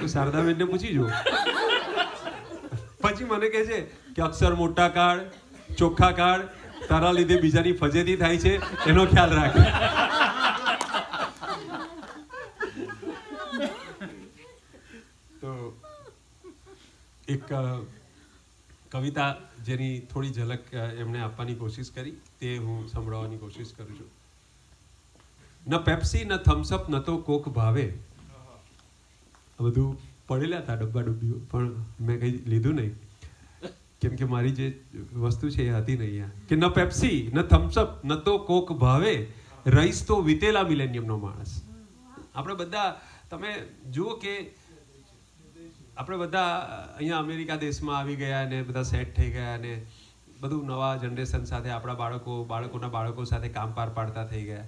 તો શારદાબેનને પૂછી જો પછી મને કહે છે કે અક્ષર મોટા કાળ, ચોખ્ખા કાળ, તારા લીધે બીજાની ફજેતી થાય છે, એનો ખ્યાલ રાખ. તો એક કવિતા જેની થોડી ઝલક એમણે આપવાની કોશિશ કરી, તે હું સંભળાવવાની કોશિશ કરું છું. ન પેપ્સી, ન થમ્સઅપ, ન તો કોક ભાવે. આ બધું પડેલા હતા ડબ્બા ડબ્બીઓ પણ મેં કંઈ લીધું નહીં. કેમ કે મારી જે વસ્તુ છે એ હતી નહીં કે ન પેપ્સી, ન થમ્સઅપ ન તો કોક ભાવે. રહીશ તો વિતેલા મિલેનિયમનો માણસ. આપણે બધા, તમે જુઓ કે આપણે બધા અહીંયા અમેરિકા દેશમાં આવી ગયા અને બધા સેટ થઈ ગયા અને બધું નવા જનરેશન સાથે આપણા બાળકો, બાળકોના બાળકો સાથે કામ પાર પાડતા થઈ ગયા.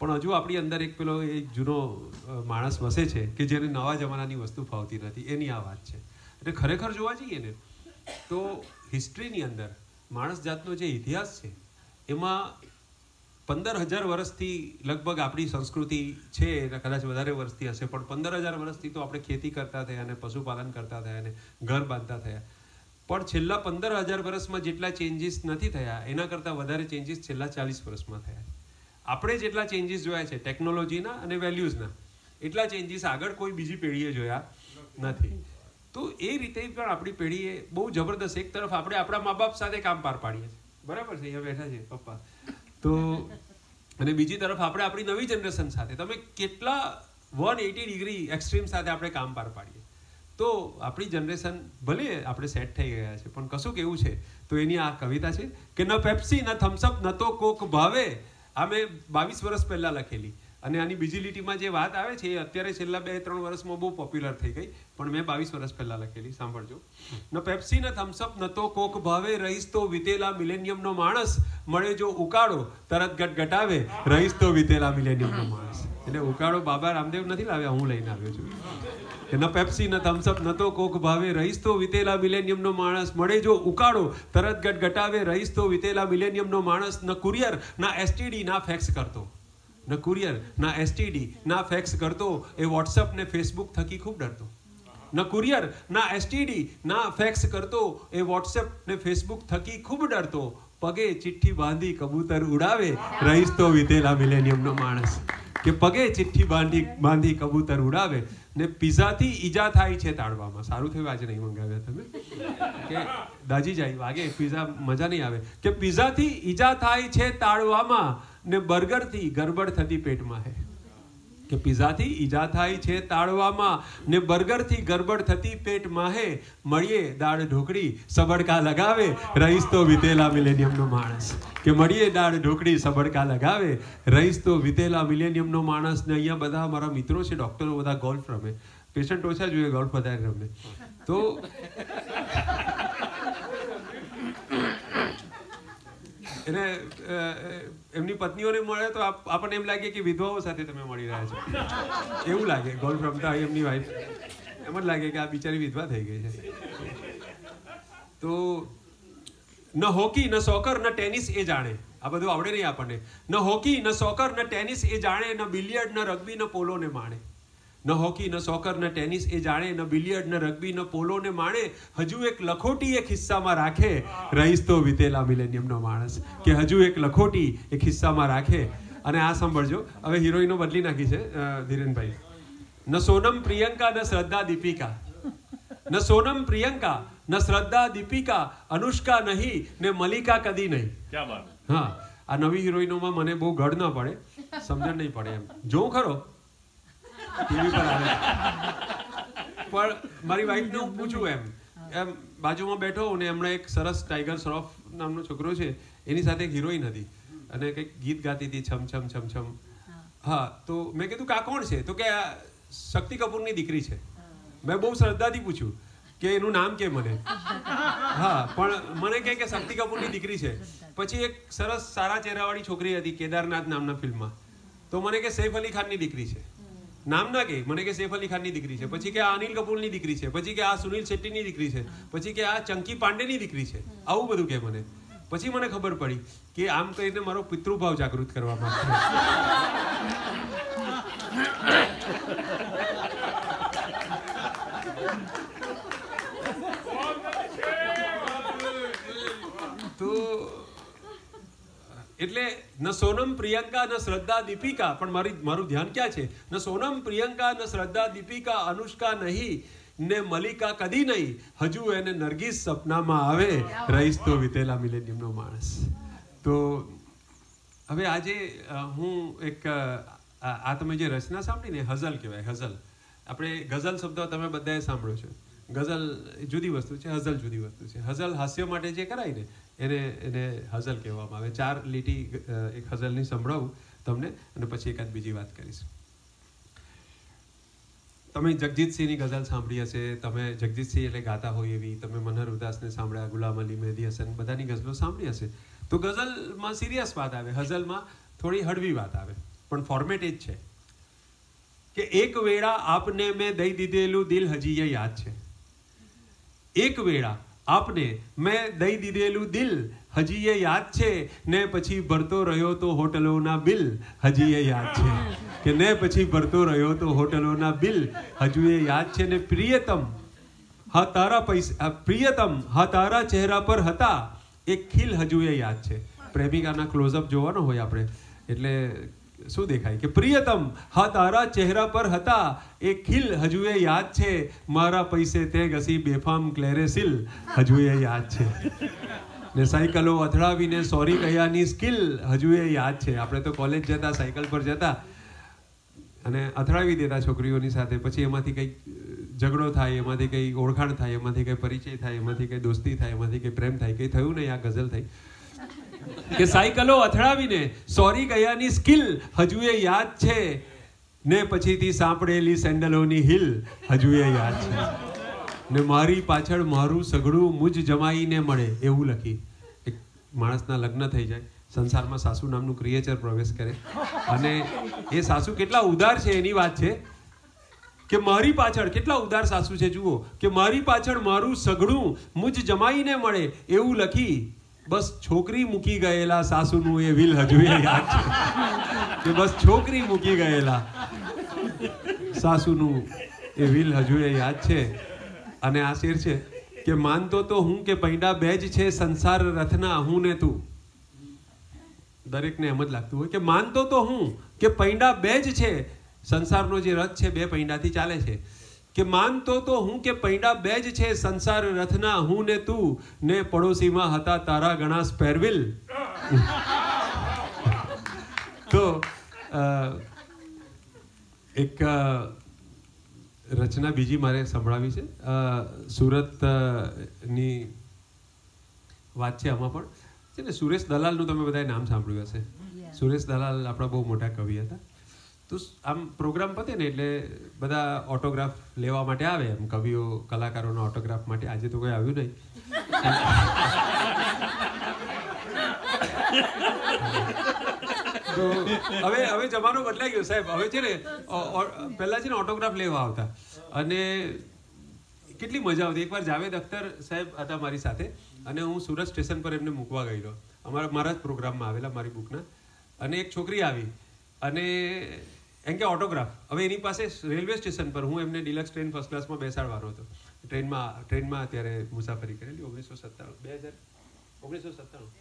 પણ હજુ આપણી અંદર એક પેલો એ જૂનો માણસ વસે છે કે જેને નવા જમાનાની વસ્તુ ફાવતી નથી. એની આ વાત છે. એટલે ખરેખર જોવા જઈએ ને, તો હિસ્ટ્રીની અંદર માણસ જાતનો જે ઇતિહાસ છે, એમાં પંદર હજાર વર્ષથી લગભગ આપણી સંસ્કૃતિ છે કદાચ વધારે વર્ષથી હશે, પણ પંદર હજાર વર્ષથી તો આપણે ખેતી કરતા થયા અને પશુપાલન કરતા થયા અને ઘર બાંધતા થયા. પણ છેલ્લા પંદર હજાર વર્ષમાં જેટલા ચેન્જીસ નથી થયા, એના કરતાં વધારે ચેન્જીસ છેલ્લા ચાલીસ વર્ષમાં થયા આપણે જેટલા ચેન્જીસ જોયા છે ટેકનોલોજીના અને વેલ્યુઝના એટલા ચેન્જીસ આગળ કોઈ બીજી પેઢીએ જોયા નથી. તો એ રીતે પણ આપણી પેઢીએ બહુ જબરદસ્ત, એક તરફ આપણે આપણા મા બાપ સાથે કામ પાર પાડીએ છીએ. બરાબર છે, અહીંયા બેઠા છે પપ્પા. તો, અને બીજી તરફ આપણે આપણી નવી જનરેશન સાથે, તમે કેટલા વન એટી ડિગ્રી એક્સ્ટ્રીમ સાથે આપણે કામ પાર પાડીએ. તો આપણી જનરેશન ભલે આપણે સેટ થઈ ગયા છે, પણ કશું કેવું છે? તો એની આ કવિતા છે કે, ન પેપ્સી ન થમ્સઅપ ન તો કોક ભાવે આ મેં બાવીસ વર્ષ પહેલાં લખેલી. અને આની બીજી લીટીમાં જે વાત આવે છે, એ અત્યારે છેલ્લા બે, ત્રણ વર્ષમાં બહુ પોપ્યુલર થઈ ગઈ, પણ મેં બાવીસ વર્ષ પહેલાં લખેલી, સાંભળજો. ન પેપ્સી ન થમ્સઅપ ન તો કોક ભાવે રહીશ તો વિતેલા મિલેનિયમનો માણસ, મળે જો ઉકાળો, તરત ગટગટાવે રહીશ તો વિતેલા મિલેનિયમનો માણસ. એટલે ઉકાળો બાબા રામદેવ નથી લાવ્યા, હું લઈને આવ્યો છું. ન પેપ્સી ન થમ્સઅપ ન કોક ભાવે. રહીશ તો વિતેલા મિલેનિયમનો માણસ. મળે જો ઉકાળો, તરત ગટગટાવે રહીશ તો વિતેલા મિલેનિયમનો માણસ. ન કુરિયર ના એસટીડી ના ફેક્સ કરતો. ન કુરિયર ના એસટીડી ના ફેક્સ કરતો. એ વોટ્સઅપ ને ફેસબુક થકી ખૂબ ડરતો. ન કુરિયર ના એસટીડી ના ફેક્સ કરતો. એ વોટ્સએપ ને ફેસબુક થકી ખૂબ ડરતો. પગે ચિઠ્ઠી બાંધી કબૂતર ઉડાવે. રહીશ તો વિતેલા મિલેનિયમનો માણસ. કે પગે ચિઠ્ઠી બાંધી બાંધી કબૂતર ઉડાવે. ને પિઝાથી ઈજા થાય છે તાળવામાં સારું થયું આજે નહીં મંગાવ્યા તમે? કે દાજી જાય, વાગે, પિઝા મજા નહીં આવે. કે પિઝાથી ઈજા થાય છે તાળવામાં ને બર્ગરથી ગરબડ થતી પેટમાં હે. કે પિઝાથી ઈજા થાય છે તાળવામાં. ને બર્ગરથી ગરબડ થતી પેટ માહે. મળીએ દાળ ઢોકળી, સબડકા લગાવે. રહીશ તો વિતેલા મિલેનિયમનો માણસ. કે મળીએ દાળ ઢોકળી, સબડકા લગાવે. રહીશ તો વિતેલા મિલેનિયમનો માણસ ને અહીંયા બધા મારા મિત્રો છે, ડૉક્ટરો બધા ગોલ્ફ રમે. પેશન્ટ ઓછા જોઈએ ગોલ્ફ વધારે રમે. તો એને એમની પત્નીઓને મળે તો આપ- આપણને એમ લાગે કે વિધવાઓ સાથે તમે મળી રહ્યા છો. એવું લાગે ગોલ્ફ રમતા હોય એમની વાઈફ. એમ જ લાગે કે આ બિચારી વિધવા થઈ ગઈ છે. તો, ન હોકી, ન સોકર, ન ટેનિસ એ જાણે. આ બધું આવડે નહીં આપણને. ન હોકી, ન સોકર, ન ટેનિસ એ જાણે, ન બિલિયર્ડ, ન રગ્બી, ન પોલો ને માણે. ન હોકી ન સોકર ન ટેનિસ એ જાણે ન બિલિયર્ડ ન રગ્બી ન પોલો ને માણે હજુ એક લખોટી એક ખિસ્સામાં રાખે રહીશ તો વિતેલા મિલેનિયમનો માણસ. કે હજુ એક લખોટી એ ખિસ્સામાં રાખે. અને આ સાંભળજો. હવે હિરોઈનો બદલી નાખી છે ધીરેનભાઈ. ન સોનમ પ્રિયંકા ન શ્રદ્ધા દીપિકા. ન સોનમ પ્રિયંકા ન શ્રદ્ધા દીપિકા અનુષ્કા નહીં ને મલિકા કદી નહીં. હા આ નવી હિરોઈનોમાં મને બહુ ગઢ ન પડે. સમજણ નહીં પડે એમ. જોઉં ખરો. ટીવી પર આવે પણ મારી વાઈફને હું પૂછું એમ એમ બાજુમાં બેઠો ને એમણે એક સરસ ટાઈગર શ્રોફ નામનો છોકરો છે એની સાથે એક હિરોઈન હતી. અને કંઈક ગીત ગાતી હતી છમ છમ છમ છમ. હા. તો મેં કીધું કે આ કોણ છે? તો કે આ શક્તિ કપૂરની દીકરી છે. મેં બહુ શ્રદ્ધાથી પૂછ્યું કે એનું નામ કે મને. હા પણ મને કહે કે શક્તિ કપૂરની દીકરી છે. પછી એક સરસ સારા ચહેરાવાળી છોકરી હતી કેદારનાથ નામના ફિલ્મમાં. તો મને કે સૈફ અલી ખાનની દીકરી છે. નામ ના કે મને કે સૈફ અલી ખાનની દીકરી છે પછી કે આ અનિલ કપૂરની દીકરી છે પછી કે આ સુનિલ શેટ્ટીની દીકરી છે પછી કે આ ચંકી પાંડેની દીકરી છે આવું બધું કે મને. પછી મને ખબર પડી કે આમ કરીને મારો પિતૃભાવ જાગૃત કરવા માંગે તો એટલે ન સોનમ પ્રિયંકા, ન શ્રદ્ધા દીપિકા, પણ મારી, મારું ધ્યાન ક્યાં છે? ન સોનમ પ્રિયંકા, ન શ્રદ્ધા દીપિકા, અનુષ્કા નહીં, ને મલિકા કદી નહીં. હજુ એને નરગીસ સપનામાં આવે. રહીશ તો વિતેલા મિલેનિયમનો માણસ. તો હવે આજે હું એક આ તમે જે રચના સાંભળી ને, હઝલ કહેવાય, હઝલ. આપણે ગઝલ શબ્દ તમે બધાએ સાંભળ્યો છે. ગઝલ જુદી વસ્તુ છે, હઝલ જુદી વસ્તુ છે. હઝલ હાસ્ય માટે જે કરાય ને એને એને હઝલ કહેવામાં આવે. ચાર લીટી એક હઝલની સંભળાવું તમને અને પછી એકાદ બીજી વાત કરીશ. તમે જગજીતસિંહની ગઝલ સાંભળી હશે, તમે જગજીતસિંહ એટલે ગાતા હોય એવી, તમે મનહર ઉદાસને સાંભળ્યા, ગુલામ અલી, મહેદી હસન, બધાની ગઝલો સાંભળી હશે. તો ગઝલમાં સિરિયસ વાત આવે, હઝલમાં થોડી હળવી વાત આવે, પણ ફોર્મેટ એ જ છે. કે એક વેળા આપને મેં દઈ દીધેલું દિલ હજી યાદ છે. એક વેળા આપને મેં દઈ દીધેલું દિલ હજી એ યાદ છે? ને પછી ભરતો રહ્યો તો હોટલોના બિલ હજી એ યાદ છે. કે ને પછી ભરતો રહ્યો તો હોટલોના બિલ હજુ એ યાદ છે? ને પ્રિયતમ, હા તારા પૈસા પ્રિયતમ, હા તારા ચહેરા પર હતા. એક ખીલ હજુ એ યાદ છે. પ્રેમિકાના ક્લોઝઅપ જોવાનો હોય આપણે. એટલે શું દેખાય? કે પ્રિયતમ, હા તારા ચહેરા પર હતા. એ ખીલ એ યાદ છે. મારા પૈસે તે ઘસી બેફામ ક્લેરેસિલ હજુએ યાદ છે. ને સાયકલો અથડાવીને સોરી કહ્યાની સ્કિલ હજુ એ યાદ છે. આપણે તો કોલેજ જતા, સાયકલ પર જતા અને અથડાવી દેતા છોકરીઓની સાથે. પછી એમાંથી કંઈક ઝઘડો થાય, એમાંથી કંઈ ઓળખાણ થાય, એમાંથી કંઈ પરિચય થાય, એમાંથી કંઈ દોસ્તી થાય, એમાંથી કંઈ પ્રેમ થાય, કંઈ થયું નહીં આ ગઝલ થઈ. કે સાયકલો અથડાવીને સોરી ગયાની સ્કિલ હજુ એ યાદ છે? ને પછીથી સાંપડેલી સેન્ડલોની હિલ હજુ એ યાદ છે. ને મારી પાછળ મારું સઘળું મુજ જમાઈને મળે, એવું લખી. એક માણસના લગ્ન થઈ જાય. સંસારમાં સાસુ નામનું ક્રિએચર પ્રવેશ કરે. અને એ સાસુ કેટલા ઉદાર છે એની વાત છે. કે મારી પાછળ કેટલા ઉદાર સાસુ છે, જુઓ. કે મારી પાછળ મારું સઘળું મુજ જમાઈને મળે, એવું લખી બસ છોકરી મૂકી ગયેલા સાસુનું એ વિલ હજુ યાદ છે. કે બસ છોકરી મૂકી ગયેલા સાસુનું એ વિલ હજુ યાદ છે. અને આ શેર છે કે માનતો તો હું કે પૈડા બે જ છે સંસાર રથના હું ને તું. દરેકને એમ જ લાગતું હોય કે માનતો તો હું કે પૈડા બે જ છે. સંસારનો જે રથ છે બે પૈડાથી ચાલે છે. કે માનતો તો હું કે પૈડા બે જ છે સંસાર રથના હું ને તું ને પડોશીમાં હતા તારા ઘણા સ્પેરવિલ તો એક રચના બીજી મારે સંભળાવી છે. અ, સુરતની વાત છે આમાં પણ. છે ને સુરેશ દલાલનું તમે બધાએ નામ સાંભળ્યું હશે. સુરેશ દલાલ આપણા બહુ મોટા કવિ હતા. તો આમ પ્રોગ્રામ પતે ને એટલે બધા ઓટોગ્રાફ લેવા માટે આવે એમ. કવિઓ, કલાકારોના ઓટોગ્રાફ માટે. આજે તો કોઈ આવ્યું નહીં. હવે હવે જમાનો બદલાઈ ગયો સાહેબ. હવે છે ને પહેલા છે ને ઓટોગ્રાફ લેવા આવતા. અને કેટલી મજા આવતી. એકવાર જાવેદ અખ્તર સાહેબ હતા મારી સાથે અને હું સુરત સ્ટેશન પર એમને મૂકવા ગયેલો. અમારા, મારા જ પ્રોગ્રામમાં આવેલા, મારી બુકના અને એક છોકરી આવી. અને એમ કે ઓટોગ્રાફ હવે એની પાસે રેલવે સ્ટેશન પર હું એમને ડિલક્સ ટ્રેન ફર્સ્ટ ક્લાસમાં બેસાડવાનો હતો. ટ્રેનમાં ટ્રેનમાં અત્યારે મુસાફરી કરેલી ઓગણીસો સત્તાણું બે હજાર ઓગણીસો સત્તાણું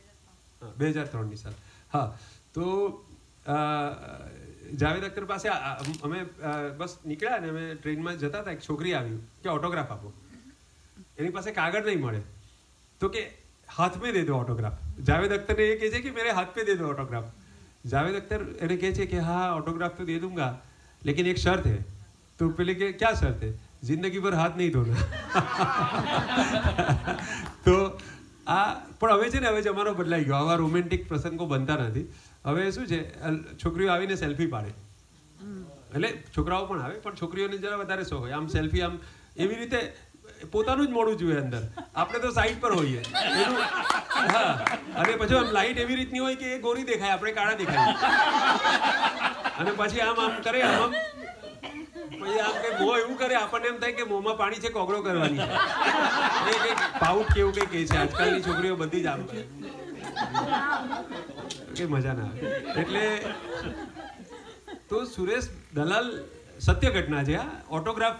હા, બે હજાર ત્રણની સાલ. હા, તો જાવેદ અખ્તર પાસે અમે બસ નીકળ્યા ને અમે ટ્રેનમાં જતા હતા. એક છોકરી આવી, કે ઓટોગ્રાફ આપો. એની પાસે કાગળ નહીં મળે. તો કે હાથ પે દે દો ઓટોગ્રાફ જાવેદ અખ્તરને એ કહે છે કે, મેરે હાથ પે દે દો ઓટોગ્રાફ जावेद अख्तर એને કહે છે કે હા ऑटोग्राफ तो दे दूंगा लेकिन एक शर्त है तो पहले के क्या शर्त है जिंदगी भर हाथ नहीं धोना તો આ પણ હવે છે ને હવે જમાનો બદલાઈ ગયો આવા રોમેન્ટિક પ્રસંગો બનતા નથી હવે શું છે અલ- છોકરીઓ આવીને સેલ્ફી પાડે એટલે છોકરાઓ પણ આવે પણ છોકરીઓને જરા વધારે શોખ હોય આમ સેલ્ફી આમ એવી રીતે પોતાનું જ મોડું જોઈએ અંદર. આપણે તો સાઈડ પર હોઈએ. એનું હા. અને પછી આમ લાઈટ એવી રીતની હોય કે એ ગોરી દેખાય, આપણે કાળા દેખાય. અને પછી આમ આમ કરે, આમ આમ. પછી આમ કે મોં એવું કરે, આપણને એમ થાય કે મોંમાં પાણી છે, કોગળો કરવાની. એ કંઈક પાઉટ કેવું કંઈક કહે છે? આજકાલની છોકરીઓ બધી જ આમ કરે. કે મજા ના એટલે તો સુરેશ દલાલ સત્ય ઘટના છે આ ઓટોગ્રાફ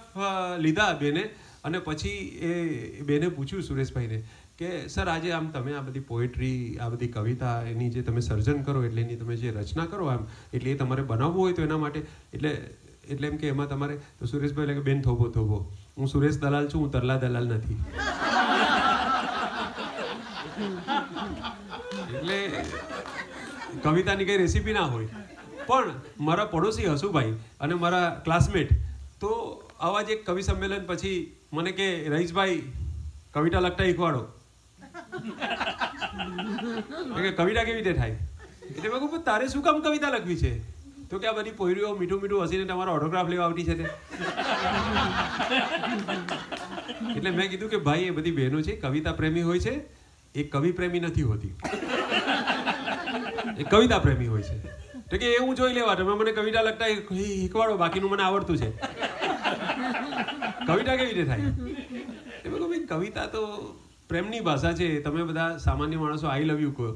લીધા બેને. અને પછી એ બેને પૂછ્યું સુરેશભાઈને કે, સર, આજે આમ તમે આ બધી પોએટ્રી આ બધી કવિતા, એની જે તમે સર્જન કરો, એટલે એની તમે જે રચના કરો આમ, એટલે એ તમારે બનાવવું હોય તો એના માટે. એટલે એટલે એમ કે એમાં તમારે, તો સુરેશભાઈ એટલે બેન, થોભો થોભો. હું સુરેશ દલાલ છું, હું તરલા દલાલ નથી. એટલે કવિતાની કઈ રેસીપી ના હોય. પણ મારા પડોશી હસુભાઈ અને મારા ક્લાસમેટ તો આવા જ એક કવિ સંમેલન પછી મને કે, રહીશભાઈ, કવિતા લખતા શીખવાડો. કે, કવિતા કેવી રીતે થાય? એટલે મેં કહું તારે શું કામ કવિતા લખવી છે? તો કે, આ બધી પોયરીઓ મીઠું મીઠું હસીને તમારો ઓટોગ્રાફ લેવા આવતી છે તે. એટલે મેં કીધું કે, ભાઈ, એ બધી બહેનો છે, કવિતા પ્રેમી હોય છે. એ કવિ પ્રેમી નથી હોતી. એ કવિતા પ્રેમી હોય છે. તો કે, એ હું જોઈ લેવા, તમે મને કવિતા લખતા શીખ- શીખવાડો, બાકીનું મને આવડતું છે. કવિતા કેવી રીતે થાય? એ કહું ભાઈ કવિતા તો પ્રેમની ભાષા છે, તમે બધા સામાન્ય માણસો આઈ લવ યુ કહો.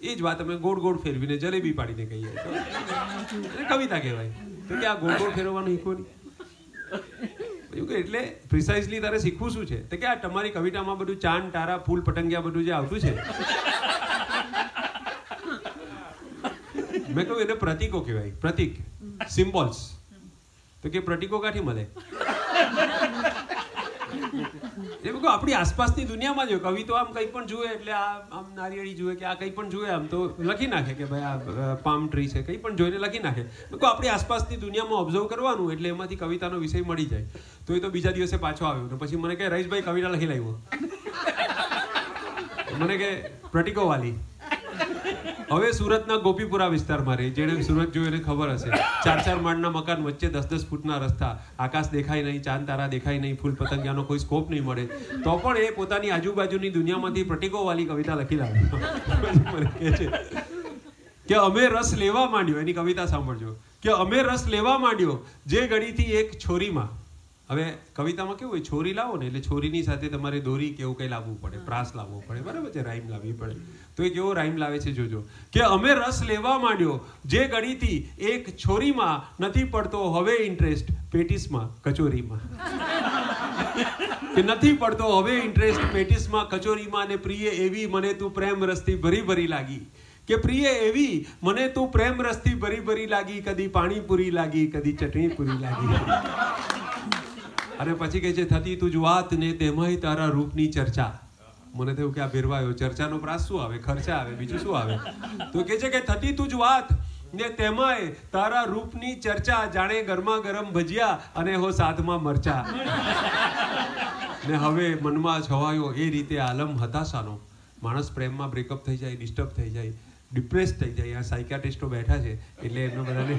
એ જ વાત અમે ગોળ ગોળ ફેરવીને જલેબી પાડીને કહીએ. તો કવિતા કહેવાય. તો કે આ ગોળ ગોળ ફેરવવાનું શીખવો નહીં કે એટલે પ્રિસાઇઝલી તારે શીખવું શું છે? તો કે આ તમારી કવિતામાં બધું ચાંદ, તારા, ફૂલ પટંગિયા બધું જે આવતું છે. મેં કહ્યું એને પ્રતીકો કહેવાય. પ્રતીક. સિમ્બોલ્સ તો કે પ્રતીકો કાંથી મળે? એ કહું આપણી આસપાસની દુનિયામાં જો કવિ તો આમ કંઈ પણ જુએ, એટલે આ આમ નારિયેળી જુએ કે આ કંઈ પણ જુએ, આમ તો લખી નાખે કે ભાઈ આ પામ ટ્રી છે, કંઈ પણ જોઈને લખી નાખે. મેં આપણી આસપાસની દુનિયામાં ઓબ્ઝર્વ કરવાનું, એટલે એમાંથી કવિતાનો વિષય મળી જાય. તો એ તો બીજા દિવસે પાછો આવ્યો. ને પછી મને કહે, રહીશભાઈ, કવિતા લખી લાવ્યો. મને કે પ્રટીકો વાલી હવે સુરતના ગોપીપુરા વિસ્તારમાં રહે. જેને સુરત જોયું એને ખબર હશે. ચાર ચાર માળના મકાન વચ્ચે દસ દસ ફૂટના રસ્તા. આકાશ દેખાય નહીં, ચાંદ તારા દેખાય નહીં, ફૂલ પતંગિયાનો કોઈ સ્કોપ નહીં મળે. તો પણ એ પોતાની આજુબાજુની દુનિયામાંથી પ્રટીકોવાળી કવિતા લખી લાવ્યો છે કે અમે રસ લેવા માંડ્યો. એની કવિતા સાંભળજો. કે અમે રસ લેવા માંડ્યો જે ઘડીથી એક છોરીમાં. હવે કવિતામાં કેવું હોય? છોરી લાવો ને એટલે છોરીની સાથે તમારે દોરી કે એવું કંઈ લાવવું પડે. પ્રાસ લાવવો પડે. બરાબર છે? રાઈમ લાવવી પડે. તો એ કેવો રાઈમ લાવે છે, જોજો. કે અમે રસ લેવા માંડ્યો, જે ગણિતી એક છોરીમાં નથી પડતો, હવે ઇન્ટરેસ્ટ પેટીસમાં, કચોરીમાં. કે નથી પડતો, હવે ઇન્ટરેસ્ટ પેટીસમાં, કચોરીમાં, ને પ્રિય એવી મને તું પ્રેમ રસથી ભરી ભરી લાગી. કે પ્રિય એવી મને તું પ્રેમ રસથી ભરી ભરી લાગી, કદી પાણીપુરી લાગી, કદી ચટણી પૂરી લાગી. અને પછી કહે છે, થતી તું જ વાત ને તેમાંય તારા રૂપની ચર્ચા. મને થયું કે આ ભેરવાયો ચર્ચાનો પ્રાસ શું આવે? ખર્ચા આવે? બીજું શું આવે? તો કે છે કે થતી તું જ વાત. ને તેમાંય તારા રૂપની ચર્ચા જાણે ગરમા ગરમ ભજીયા અને હો સાથમાં મરચા. ને હવે મનમાં છવાયો એ રીતે આલમ હતાશાનો. માણસ પ્રેમમાં બ્રેકઅપ થઈ જાય ડિસ્ટર્બ થઈ જાય ડિપ્રેસ થઈ જાય. આ સાયકાટિસ્ટો બેઠા છે, એટલે એમને બધાને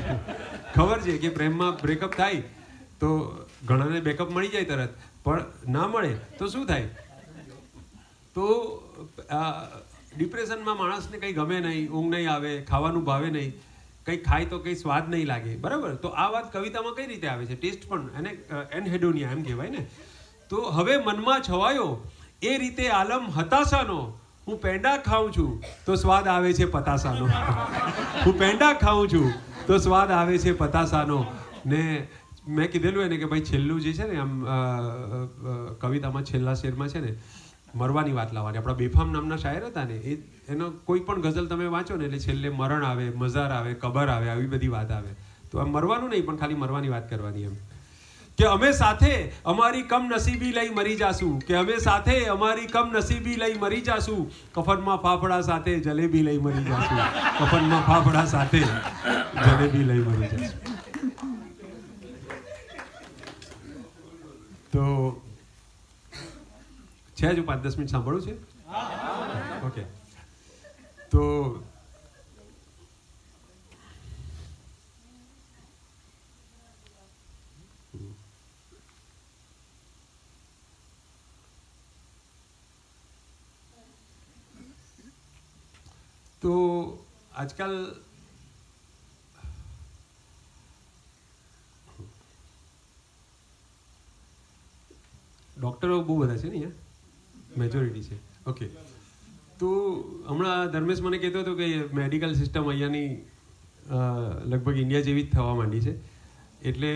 ખબર છે કે પ્રેમમાં બ્રેકઅપ થાય તો ઘણાને બેકઅપ મળી જાય તરત. પણ ના મળે તો શું થાય? તો ડિપ્રેશનમાં માણસને કંઈ ગમે નહીં, ઊંઘ નહીં આવે, ખાવાનું ભાવે નહીં, કંઈ ખાય તો કંઈ સ્વાદ નહીં લાગે. બરાબર? તો આ વાત કવિતામાં કઈ રીતે આવે છે? ટેસ્ટ પણ, એને એનહેડોનિયા એમ કહેવાય ને. તો હવે મનમાં છવાયો, એ રીતે આલમ હતાશાનો, હું પેંડા ખાઉં છું, તો સ્વાદ આવે છે પતાસાનો હું પેંડા ખાઉં છું, તો સ્વાદ આવે છે પતાસાનો ને મેં કીધેલું એને કે ભાઈ છેલ્લું જે છે ને, આમ કવિતામાં છેલ્લા શેરમાં છે ને મરવાની વાત લાવવાની. આપણા બેફામ નામના શાયર હતા ને, એ એનો કોઈ પણ ગઝલ તમે વાંચો ને એટલે છેલ્લે મરણ આવે, મઝાર આવે, કબર આવે, આવી બધી વાત આવે. તો આ મરવાનું નહીં, પણ ખાલી મરવાની વાત કરવાની એમ. કે અમે સાથે અમારી કમ નસીબી લઈ મરી જાશું. કે અમે સાથે અમારી કમ નસીબી લઈ મરી જાશું. કફનમાં ફાફડા સાથે જલેબી લઈ મરી જાશું. કફનમાં ફાફડા સાથે જલેબી લઈ મરી જાશું. તો છે હજુ પાંચ દસ મિનિટ સાંભળું છે. ઓકે. તો તો આજકાલ ડૉક્ટરો બહુ બધા છે ને અહીંયા? મેજોરિટી છે. ઓકે તો હમણાં ધર્મેશ મને કહેતો હતો કે મેડિકલ સિસ્ટમ અહીંયાની લગભગ ઇન્ડિયા જેવી જ થવા માંડી છે. એટલે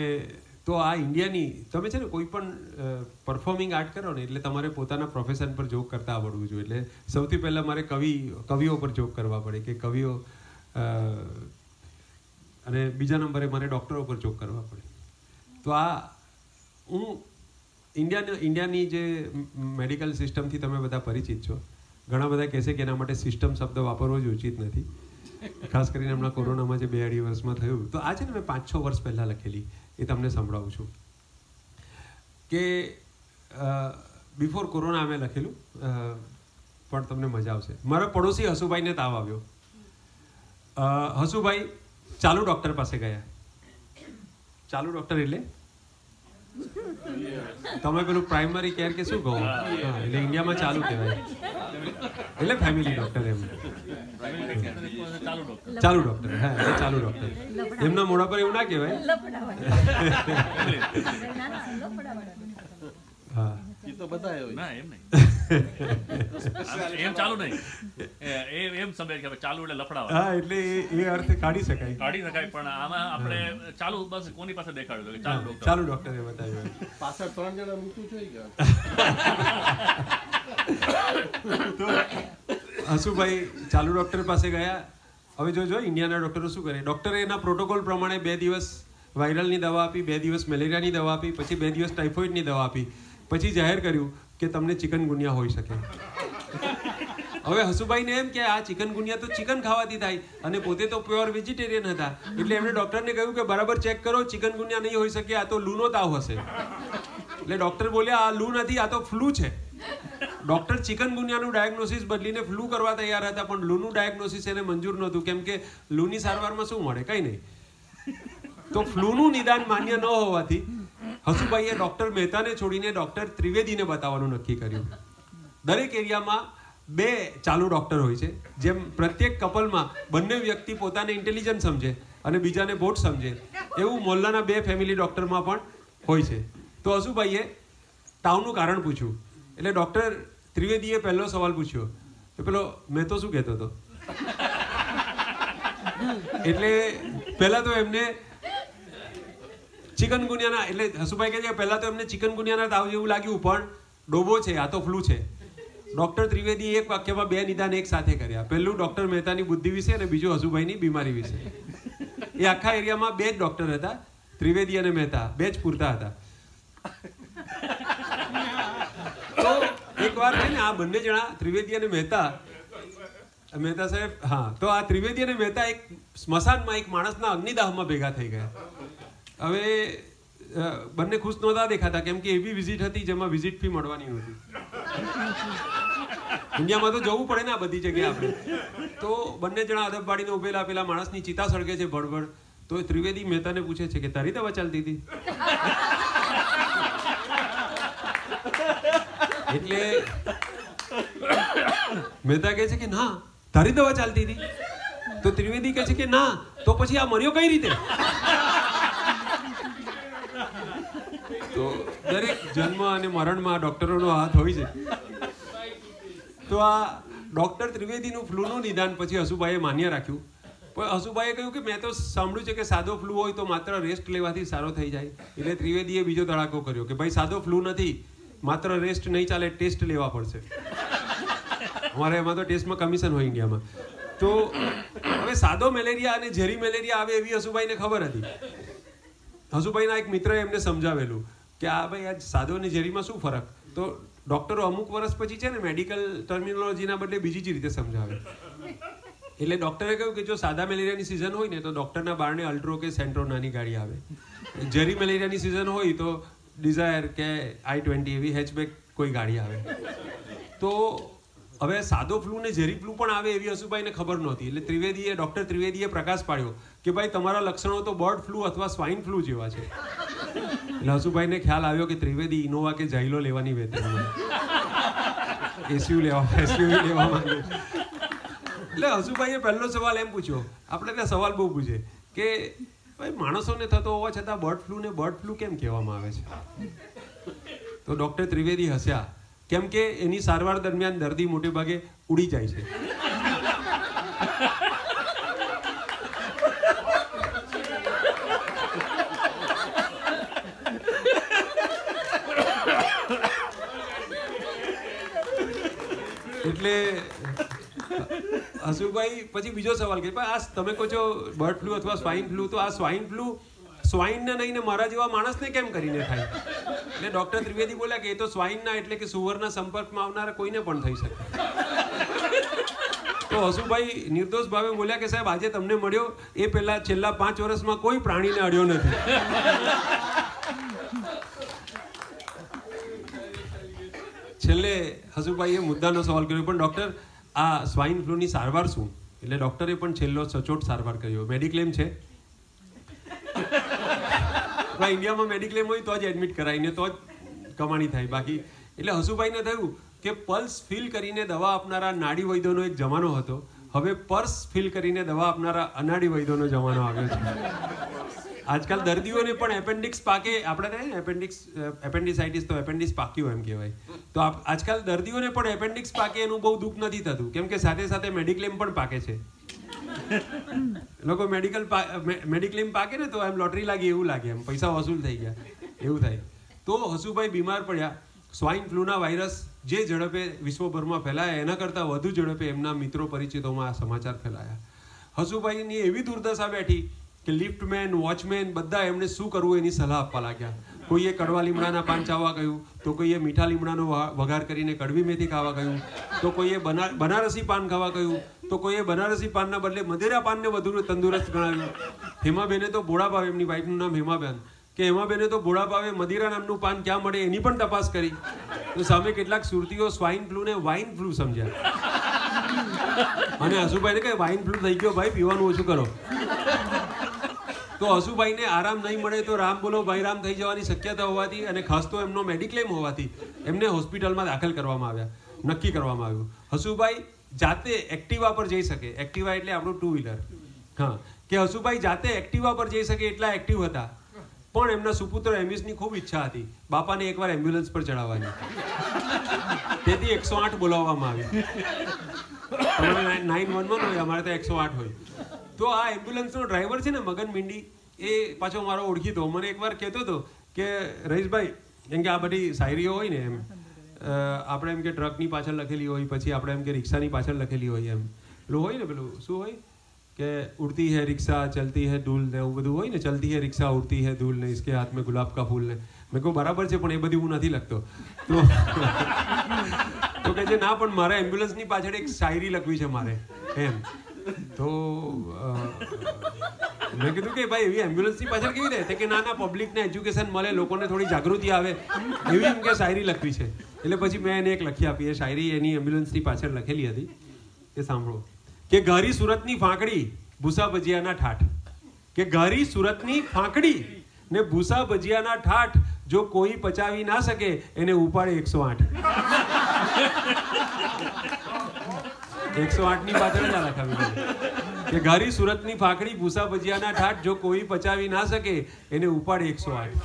તો આ ઇન્ડિયાની તમે છે ને કોઈ પણ પરફોર્મિંગ આર્ટ કરો ને એટલે તમારે પોતાના પ્રોફેશન પર જોક કરતા આવડવું જોઈએ. એટલે સૌથી પહેલાં મારે કવિ, કવિઓ પર જોક કરવા પડે કે કવિઓ અને બીજા નંબરે મારે ડૉક્ટરો પર જોક કરવા પડે. તો આ, હું ઇન્ડિયાની ઇન્ડિયાની જે મેડિકલ સિસ્ટમથી તમે બધા પરિચિત છો. ઘણા બધા કહેશે કે એના માટે સિસ્ટમ શબ્દ વાપરવો જ ઉચિત નથી. ખાસ કરીને હમણાં કોરોનામાં જે બે અઢી વર્ષમાં થયું. તો આ છે ને મેં પાંચ છ વર્ષ પહેલાં લખેલી, એ તમને સંભળાવું છું. કે બિફોર કોરોના અમે લખેલું પણ તમને મજા આવશે. મારા પડોશી હસુભાઈને તાવ આવ્યો. હસુભાઈ ચાલુ ડૉક્ટર પાસે ગયા. ચાલુ ડૉક્ટર એટલે તમે પેલું પ્રાઇમરી કેર કે શું કહો? એટલે ઇન્ડિયામાં ચાલુ કહેવાય. એટલે ફેમિલી ડોક્ટર એમ. ચાલુ ડોક્ટર હા ચાલુ ડોક્ટર એમના મોઢા પર એવું ના કહેવાય. હા. તો બધા હોય. ના એમ નહીં. એમ ચાલુ નહીં. એ- એમ સમજે કે ચાલુ એટલે લફડાવા. હા એટલે એ- અર્થે કાઢી શકાય. કાઢી શકાય પણ આમાં આપણે ચાલુ બસ કોની પાસે દેખાડ્યું કે ચાલુ ડોક્ટર ચાલુ ડોક્ટરે બતાવ્યું પાછળ ત્રણ જણા મૃત્યુ થઈ ગયા. હસુભાઈ ચાલુ ડોક્ટર પાસે ગયા. હવે જોજો ઇન્ડિયાના ડૉક્ટરો શું કરે? ડૉક્ટરે એના પ્રોટોકોલ પ્રમાણે બે દિવસ વાયરલની દવા આપી બે દિવસ મેલેરિયાની દવા આપી પછી બે દિવસ ટાઇફોઇડની દવા આપી. પછી જાહેર કર્યું કે તમને ચિકનગુનિયા હોઈ શકે. હવે હસુભાઈને એમ કે, આ ચિકનગુનિયા તો ચિકન ખાવાથી થાય અને પોતે તો પ્યોર વેજીટેરિયન હતા. એટલે એમણે ડૉક્ટરને કહ્યું કે, બરાબર ચેક કરો ચિકનગુનિયા નહીં હોઈ શકે, આ તો લૂનો તાવ હશે. એટલે ડૉક્ટર બોલ્યા, આ લૂ નથી, આ તો ફ્લૂ છે. ડૉક્ટર ચિકનગુનિયાનું ડાયગ્નોસિસ બદલીને ફ્લૂ કરવા તૈયાર હતા, પણ લૂનું ડાયગ્નોસિસ એને મંજૂર નહોતું. કેમ કે લૂની સારવારમાં શું મળે? કંઈ નહીં. તો ફ્લૂનું નિદાન માન્ય ન હોવાથી હસુભાઈએ ડૉક્ટર મહેતાને છોડીને ડૉક્ટર ત્રિવેદીને બતાવવાનું નક્કી કર્યું. દરેક એરિયામાં બે ચાલુ ડૉક્ટર હોય છે, જેમ પ્રત્યેક કપલમાં બંને વ્યક્તિ પોતાને ઇન્ટેલિજન્ટ સમજે અને બીજાને બોટ સમજે, એવું મોલ્લાના બે ફેમિલી ડૉક્ટરમાં પણ હોય છે. તો હસુભાઈએ તાવનું કારણ પૂછ્યું. એટલે ડૉક્ટર ત્રિવેદીએ પહેલો સવાલ પૂછ્યો. કે પેલો, મેં તો શું કહેતો હતો? એટલે પહેલાં તો એમને ચિકનગુનિયાના એટલે હસુભાઈ કહે છે પહેલા તો એમને ચિકનગુનિયાના તાવ જેવું લાગ્યું, પણ ડોબો છે, આ તો ફ્લૂ છે. ડોક્ટર ત્રિવેદી એક વાક્યમાં બે નિદાન એક સાથે કર્યા. પહેલું ડોક્ટર મહેતાની બુદ્ધિ વિશે અને બીજું હસુભાઈની બીમારી વિશે. એ આખા એરિયામાં બે જ ડોક્ટર હતા, ત્રિવેદી અને મહેતા. બે જ પૂરતા હતા. તો એકવાર છે ને આ બંને જણા, ત્રિવેદી અને મહેતા મહેતા સાહેબ, હા, તો આ ત્રિવેદી અને મહેતા એક સ્મશાનમાં એક માણસના અગ્નિદાહમાં ભેગા થઈ ગયા. હવે બંને ખુશ નહોતા દેખાતા, કેમ કે એવી વિઝિટ હતી જેમાં વિઝિટ ફી મળવાની હતી ઇન્ડિયામાં તો જવું પડે ને આ બધી જગ્યાએ આપણે. તો બંને જણા અદબ પાડીને ઉભેલા પેલા માણસની ચિતા સળગે છે ભડભડ. તો ત્રિવેદી મહેતાને પૂછે છે કે, તારી દવા ચાલતી હતી? એટલે મહેતા કહે છે કે, ના, તારી દવા ચાલતી હતી. તો ત્રિવેદી કહે છે કે, ના, તો પછી આ મર્યો કઈ રીતે? તો દરેક જન્મ અને મરણમાં ડોક્ટરોનો હાથ હોય છે. તો આ ડોક્ટર ત્રિવેદીનું ફ્લૂનું નિદાન પછી હસુભાઈએ માન્ય રાખ્યું. પણ હસુભાઈએ કહ્યું કે મેં તો સાંભળ્યું છે કે સાદો ફ્લૂ હોય તો માત્ર રેસ્ટ લેવાથી સારો થઈ જાય. એટલે ત્રિવેદીએ બીજો ધડાકો કર્યો કે ભાઈ સાદો ફ્લૂ નથી, માત્ર રેસ્ટ નહીં ચાલે ટેસ્ટ લેવા પડશે. અમારે એમાં તો ટેસ્ટમાં કમિશન હોય ઇન્ડિયામાં. તો હવે સાદો મેલેરિયા અને ઝેરી મેલેરિયા આવે એવી હસુભાઈને ખબર હતી. હસુભાઈના એક મિત્રએ એમને સમજાવેલું કે આ ભાઈ આ સાદો અને ઝેરીમાં શું ફરક? તો ડૉક્ટરો અમુક વર્ષ પછી છે ને મેડિકલ ટર્મિનોલોજીના બદલે બીજી જ રીતે સમજાવે. એટલે ડૉક્ટરે કહ્યું કે જો સાદા મેલેરિયાની સિઝન હોય ને તો ડૉક્ટરના બારણે અલ્ટ્રો કે સેન્ટ્રો નાની ગાડી આવે. ઝેરી મેલેરિયાની સિઝન હોય તો ડિઝાયર કે આઈ ટ્વેન્ટી એવી હેચબેક કોઈ ગાડી આવે. તો હવે સાદો ફ્લૂ ને ઝેરી ફ્લૂ પણ આવે એવી હસુભાઈને ખબર નહોતી. એટલે ત્રિવેદીએ ડૉક્ટર ત્રિવેદીએ પ્રકાશ પાડ્યો કે ભાઈ, તમારા લક્ષણો તો બર્ડ ફ્લૂ અથવા સ્વાઇન ફ્લૂ જેવા છે. એટલે હસુભાઈને ખ્યાલ આવ્યો કે ત્રિવેદી ઇનોવા કે જાઈલો લેવાની વેતન એસયુ લેવા એસયુ લેવા માંગે. એટલે હસુભાઈએ પહેલો સવાલ એમ પૂછ્યો. આપણે ત્યાં સવાલ બહુ પૂછે કે ભાઈ, માણસોને થતો હોવા છતાં બર્ડ ફ્લૂ ને બર્ડ ફ્લૂ કેમ કહેવામાં આવે છે? તો ડૉક્ટર ત્રિવેદી હસ્યા. કેમ કે એની સારવાર દરમિયાન દર્દી મોટે ભાગે ઉડી જાય છે. એટલે હસુભાઈ પછી બીજો સવાલ કે આ તમે કહો છો બર્ડ ફ્લૂ અથવા સ્વાઇન ફ્લૂ? તો આ સ્વાઇન ફ્લૂ સ્વાઇનને નહીં ને મારા જેવા માણસને કેમ કરીને થાય? એટલે ડોક્ટર ત્રિવેદી બોલ્યા કે એ તો સ્વાઇનના એટલે કે સુવરના સંપર્કમાં આવનારા કોઈને પણ થઈ શકે. તો હસુભાઈ નિર્દોષ ભાવે બોલ્યા કે સાહેબ, આજે તમને મળ્યો, એ પહેલા છેલ્લા પાંચ વર્ષમાં કોઈ પ્રાણીને અડ્યો નથી. છેલ્લે હસુભાઈએ મુદ્દાનો સવાલ કર્યો, પણ ડૉક્ટર આ સ્વાઇન ફ્લૂની સારવાર શું? એટલે ડૉક્ટરે પણ છેલ્લો સચોટ સારવાર કર્યો. મેડિક્લેમ છે? ભાઈ ઇન્ડિયામાં મેડિક્લેમ હોય તો જ એડમિટ કરાવીને તો જ કમાણી થાય. બાકી એટલે હસુભાઈને થયું કે પલ્સ ફિલ કરીને દવા આપનારા નાડી વૈદ્યોનો એક જમાનો હતો. હવે પર્સ ફિલ કરીને દવા આપનારા અનાડી વૈદ્યોનો જમાનો આવ્યો છે. આજકાલ દર્દીઓને પણ એપેન્ડિક્સ પાકે, આપણે ને એપેન્ડિક્સ એપેન્ડિસાઇટિસ તો એપેન્ડિક્સ પાક્યું એમ કહેવાય. તો આજકાલ દર્દીઓને પણ એપેન્ડિક્સ પાકે એનું બહુ દુઃખ નથી થતું. કેમ કે સાથે સાથે મેડિક્લેમ પણ પાકે છે. લોકો મેડિકલ મેડિક્લેમ પાકે ને તો એમ લોટરી લાગી એવું લાગે, એમ પૈસા વસૂલ થઈ ગયા, એવું થાય. તો હસુભાઈ બીમાર પડ્યા સ્વાઇન ફ્લૂના વાયરસ જે ઝડપે વિશ્વભરમાં ફેલાયા, એના કરતાં વધુ ઝડપે એમના મિત્રો પરિચિતોમાં આ સમાચાર ફેલાયા. હસુભાઈની એવી દુર્દશા બેઠી કે લિફ્ટમેન વોચમેન બધા એમને શું કરવું એની સલાહ આપવા લાગ્યા. કોઈએ કડવા લીમડાના પાન ચાવવા કહ્યું તો કોઈએ મીઠા લીમડાનો વઘાર કરીને કડવી મેથી ખાવા કહ્યું તો કોઈએ બના, બનારસી પાન ખાવા કહ્યું તો કોઈએ બનારસી પાનના બદલે મધેરા પાનને વધુ તંદુરસ્ત ગણાવ્યું. હેમાબેને તો ભોળાભાવ ભાવે, એમની વાઈફનું નામ હેમાબેન, કે હેમાબેને તો ભોળાભાવે ભાવે મદિરા નામનું પાન ક્યાં મળે એની પણ તપાસ કરી. તો સામે કેટલાક સુરતીઓ સ્વાઇન ફ્લૂને વાઇન ફ્લૂ સમજ્યા. અને હસુભાઈને કહે વાઇન ફ્લૂ થઈ ગયો ભાઈ, પીવાનું ઓછું કરો. તો હસુભાઈને આરામ નહીં મળે તો રામ બોલો, ભાઈ રામ થઈ જવાની શક્યતા હોવાથી અને ખાસ તો એમનો મેડિક્લેમ હોવાથી એમને હોસ્પિટલમાં દાખલ કરવામાં આવ્યા, નક્કી કરવામાં આવ્યું. હસુભાઈ જાતે એક્ટિવા પર જઈ શકે. એક્ટિવા એટલે આપણું ટુ વ્હીલર હા. કે હસુભાઈ જાતે એક્ટિવા પર જઈ શકે એટલા એક્ટિવ હતા. પણ એમના સુપુત્ર એમિસની ખૂબ ઈચ્છા હતી. બાપાને એકવાર એમ્બ્યુલન્સ પર ચડાવવાની. તેથી એકસો આઠ બોલાવવામાં આવી. નાઇન વન વન હોય, અમારે તો એકસો આઠ હોય. તો આ એમ્બ્યુલન્સનો ડ્રાઈવર છે ને, મગન મીંડી, એ પાછો મારો ઓળખીતો. મને એકવાર કહેતો હતો કે, રહીશભાઈ, કેમ કે આ બધી શાયરીઓ હોય ને એમ આપણે એમ કે ટ્રકની પાછળ લખેલી હોય, પછી આપણે એમ કે રિક્ષાની પાછળ લખેલી હોય એમ. પેલું હોય ને પેલું, શું હોય? કે ઉડતી હૈ રિક્ષા, ચલતી હૈ ધૂલ ને એવું બધું હોય ને, ચલતી હૈ રિક્ષા, ઉડતી હૈ ધૂલ ને ઇસકે હાથ મેં ગુલાબ કા ફૂલ ને. મેં કહું બરાબર છે, પણ એ બધું હું નથી લખતો. તો તો કહે છે, ના, પણ મારા એમ્બ્યુલન્સની પાછળ એક શાયરી લખવી છે મારે. એમ. તો મેં કીધું કે ભાઈ એવી એમ્બ્યુલન્સની પાછળ કેવી રીતે કે ના ના પબ્લિકને એજ્યુકેશન મળે, લોકોને થોડી જાગૃતિ આવે. એવી એમ કે શાયરી લખવી છે. એટલે પછી મેં એને એક લખી આપી. એ શાયરી એની એમ્બ્યુલન્સની પાછળ લખેલી હતી. એ સાંભળો. કે ઘારી સુરતની ફાંકડી, ભૂસા ભજીયાના ઠાઠ. કે ઘારી સુરતની ફાંકડી ને ભૂસા ભજીયાના ઠાઠ જો કોઈ પચાવી ના શકે, એને ઉપાડે એકસો આઠ. એકસો આઠની પાછળ ના લખાવી. કે ઘારી સુરતની ફાંકડી ભૂસા ભજીયાના ઠાઠ જો કોઈ પચાવી ના શકે, એને ઉપાડે એકસો આઠ.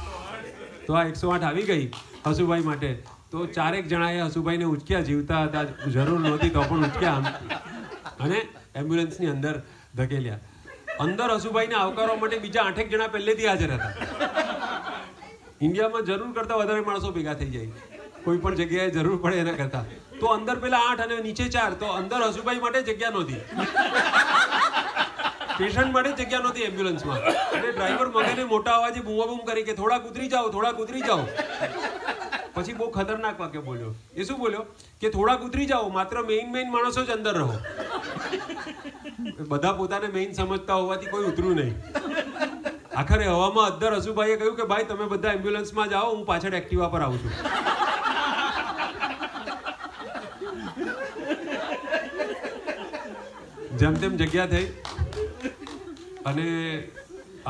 તો આ એકસો આઠ આવી ગઈ હસુભાઈ માટે. તો ચારેક જણાએ હસુભાઈને ઉચક્યા, જીવતા હતા, જરૂર નહોતી તો પણ ઉચક્યા. અને એમ્બ્યુલન્સની અંદર ધકેલ્યા. અંદર હસુભાઈને આવકારવા માટે બીજા આઠેક જણા પહેલેથી હાજર હતા. ઇન્ડિયામાં જરૂર કરતા વધારે માણસો ભેગા થઈ જાય. કોઈ પણ જગ્યાએ જરૂર પડે એના કરતા. તો અંદર પેલા આઠ અને નીચે ચાર. તો અંદર હસુભાઈ માટે જગ્યા નહોતી. પેશન્ટ માટે જગ્યા નહોતી એમ્બ્યુલન્સમાં. અને ડ્રાઈવર મગજને મોટા અવાજે બૂમા બૂમ કરી કે થોડા ઉતરી જાઓ, થોડા ઉતરી જાઓ. પછી બહુ ખતરનાક વાક્ય બોલ્યો. એ શું બોલ્યો? કે થોડાક ઉતરી જાઓ, માત્ર મેઇન મેઇન માણસો જ અંદર રહો. બધા પોતાને મેઇન સમજતા હોવાથી કોઈ ઉતર્યું નહીં. આખરે હવામાં અદ્દર હસુભાઈએ કહ્યું કે, ભાઈ, તમે બધા એમ્બ્યુલન્સમાં જાઓ, હું પાછળ એક્ટિવા પર આવું છું. જેમ તેમ જગ્યા થઈ. અને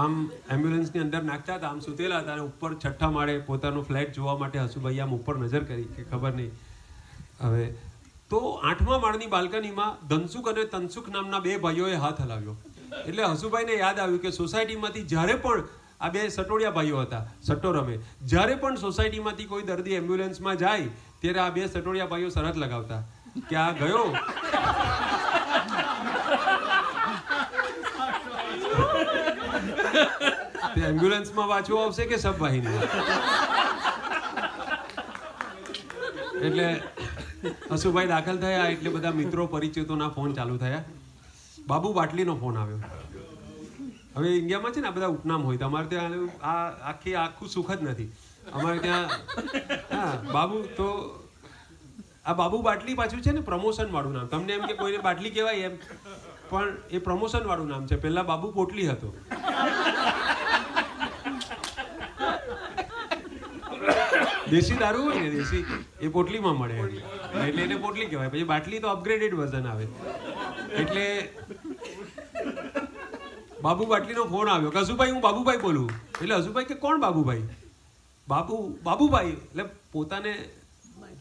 આમ એમ્બ્યુલન્સની અંદર નાખતા હતા, આમ સુતેલા હતા અને ઉપર છઠ્ઠા માળે પોતાનો ફ્લેટ જોવા માટે હસુભાઈ આમ ઉપર નજર કરી કે ખબર નહીં. હવે તો આઠમા માળની બાલ્કનીમાં ધનસુખ અને તનસુખ નામના બે ભાઈઓએ હાથ હલાવ્યો. એટલે હસુભાઈને યાદ આવ્યું કે સોસાયટીમાંથી જ્યારે પણ આ બે સટોડિયા ભાઈઓ હતા સટ્ટો રમે, જ્યારે પણ સોસાયટીમાંથી કોઈ દર્દી એમ્બ્યુલન્સમાં જાય, ત્યારે આ બે સટોડિયા ભાઈઓ શરત લગાવતા કે આ ગયો? એમ્બ્યુલન્સમાં વાંચવું આવશે કે સબ એટલે હસુભાઈ દાખલ થયા, એટલે બધા મિત્રો પરિચિતોના ફોન ચાલુ થયા. બાબુ બાટલીનો ફોન આવ્યો. હવે ઇન્ડિયામાં છે ને આ બધા ઉપનામ હોય, તમારે ત્યાં આ આખી આખું સુખ જ નથી. અમારે ત્યાં હા, બાબુ, તો આ બાબુ બાટલી પાછું છે ને પ્રમોશન વાળું નામ. તમને એમ કે કોઈને બાટલી કહેવાય એમ, પણ એ પ્રમોશન વાળું નામ છે. પહેલા બાબુ પોટલી હતો. દેશી દારૂ હોય ને, દેશી, એ પોટલીમાં મળે એટલે એને પોટલી કહેવાય. પછી બાટલી તો અપગ્રેડેડ વર્ઝન આવે. એટલે બાબુ બાટલીનો ફોન આવ્યો કે હસુભાઈ હું બાબુભાઈ બોલું. એટલે હસુભાઈ કે, કોણ બાબુભાઈ? બાબુ, બાબુભાઈ. એટલે પોતાને,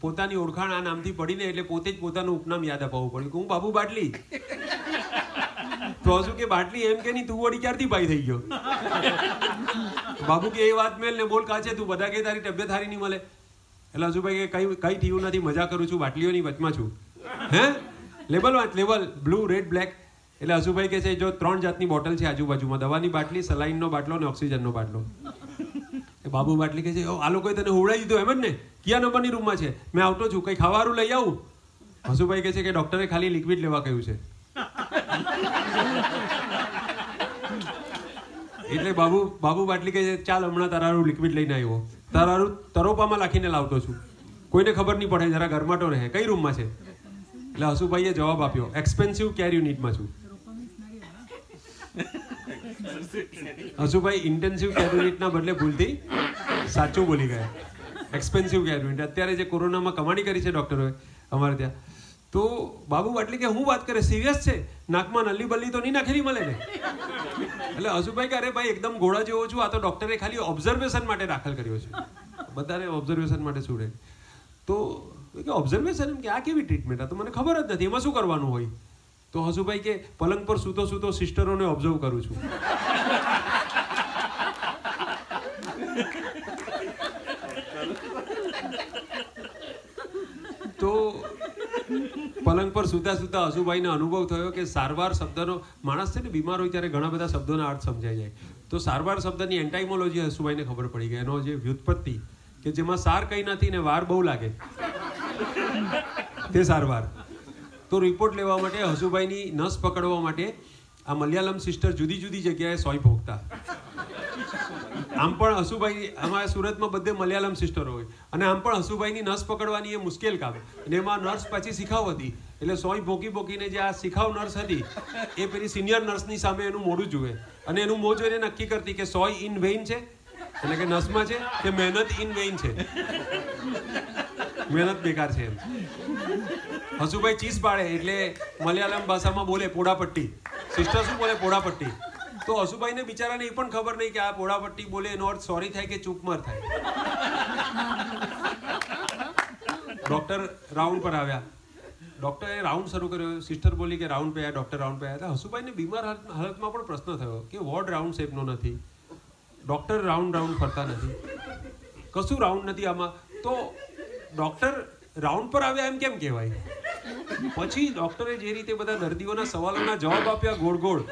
પોતાની ઓળખાણ આ નામથી પડીને એટલે પોતે જ પોતાનું ઉપનામ યાદ અપાવવું પડ્યું કે, હું બાબુ બાટલી. તો કે બાટલી એમ કે નહીં તું વળી ક્યારથી ભાઈ થઈ ગયો? બાબુ કે એ વાત મેલ ને બોલ કાચે તું બધા કે તારી તબિયત સારી નહીં મળે. એટલે હજુભાઈ કે કઈ કઈ થયું નથી મજા કરું છું બાટલીઓની વચમાં છું. હે? લેબલ વાંચ લેબલ બ્લુ રેડ બ્લેક. એટલે હજુભાઈ કે છે જો ત્રણ જાતની બોટલ છે આજુબાજુમાં દવાની બાટલી સલાઈનનો બાટલો અને ઓક્સિજનનો બાટલો. એ બાબુ બાટલી કે છે "ઓ, આ લોકોએ તને હોવડાવી દીધો એમ જ ને? કયા નંબરની રૂમમાં છે? મેં આવતો છું કંઈ ખાવાનું લઈ આવું? હસુભાઈ કે છે કે ડૉક્ટરે ખાલી લિક્વિડ લેવા કહ્યું છે. એટલે બાબુ બાબુ બાટલી કહે છે, ચાલ, હમણાં તારારું લિક્વિડ લઈને આવ્યો. તારારું તરોપામાં લાખીને લાવતો છું. કોઈને ખબર નહીં પડે, જરા ગરમાટો રહે. કઈ રૂમમાં છે? એટલે હસુભાઈએ જવાબ આપ્યો એક્સપેન્સિવ કેર યુનિટમાં છું. હસુભાઈ ઇન્ટેન્સિવ કેર યુનિટના બદલે ભૂલથી સાચું બોલી ગયા. એક્સપેન્સિવ કેર યુનિટ અત્યારે જે કોરોનામાં કમાણી કરી છે ડૉક્ટરોએ અમારે ત્યાં તો બાબુ બાટલી કે હું વાત કરે સિરિયસ છે? નાકમાં નલ્લી બલ્લી તો નહીં નાખેલી મળે ને? એટલે હસુભાઈ કે અરે ભાઈ, એકદમ ઘોડા જેવો છું. આ તો ડૉક્ટરે ખાલી ઓબ્ઝર્વેશન માટે દાખલ કર્યો છે. બધાને ઓબ્ઝર્વેશન માટે છોડે. તો કે ઓબ્ઝર્વેશન એમ કે, આ કેવી ટ્રીટમેન્ટ આ તો મને ખબર જ નથી. એમાં શું કરવાનું હોય? તો હસુભાઈ કે, પલંગ પર સૂતો સૂતો સિસ્ટરોને ઓબ્ઝર્વ કરું છું. તો પલંગ પર સુતા સુતા હસુભાઈને અનુભવ થયો કે સારવાર શબ્દનો, માણસ છે ને બીમાર હોય ત્યારે ઘણા બધા શબ્દોના અર્થ સમજાઈ જાય. તો સારવાર શબ્દની એન્ટાઇમોલોજી હસુભાઈને ખબર પડી ગઈ. એનો જે વ્યુત્પત્તિ કે જેમાં સાર કંઈ નથી ને વાર બહુ લાગે. તે સારવાર. તો રિપોર્ટ લેવા માટે હસુભાઈની નસ પકડવા માટે આ મલયાલમ સિસ્ટર જુદી જુદી જગ્યાએ સોય ભોગતા. આમ પણ હસુભાઈ, અમારા સુરતમાં બધે મલયાલમ સિસ્ટરો હોય. અને આમ પણ હસુભાઈની નસ પકડવાની એ મુશ્કેલ કામ. અને એમાં નર્સ પાછી શીખાવ હતી. એટલે સોય ભોકી ભોકીને જે આ શીખાવ નર્સ હતી, એ પેલી સિનિયર નર્સની સામે એનું મોઢું જુએ. અને એનું મોં જોઈને નક્કી કરતી કે સોય ઇન વેઇન છે. એટલે કે નસમાં છે કે મહેનત ઇન વેઇન છે. મહેનત બેકાર છે એમ. હસુભાઈ ચીસ પાડે એટલે મલયાલમ ભાષામાં બોલે પોડાપટ્ટી સિસ્ટર શું બોલે? પોડાપટ્ટી તો હસુભાઈને બિચારાને એ પણ ખબર નહીં કે આ પોડાપટ્ટી બોલે એનો અર્થ સોરી થાય કે ચૂકમર થાય. ડોક્ટર રાઉન્ડ પર આવ્યા. ડોક્ટરે રાઉન્ડ શરૂ કર્યો. સિસ્ટર બોલી કે રાઉન્ડ પે આવ્યા ડોક્ટર રાઉન્ડ પે હતા હસુભાઈને બીમાર હાલત- હાલતમાં પણ પ્રશ્ન થયો કે વોર્ડ રાઉન્ડ શેપનો નથી? ડોક્ટર રાઉન્ડ રાઉન્ડ ફરતા નથી. કશું રાઉન્ડ નથી આમાં. તો ડોક્ટર રાઉન્ડ પર આવ્યા એમ કેમ કહેવાય? પછી ડોક્ટરે જે રીતે બધા દર્દીઓના સવાલોના જવાબ આપ્યા ગોળ ગોળ.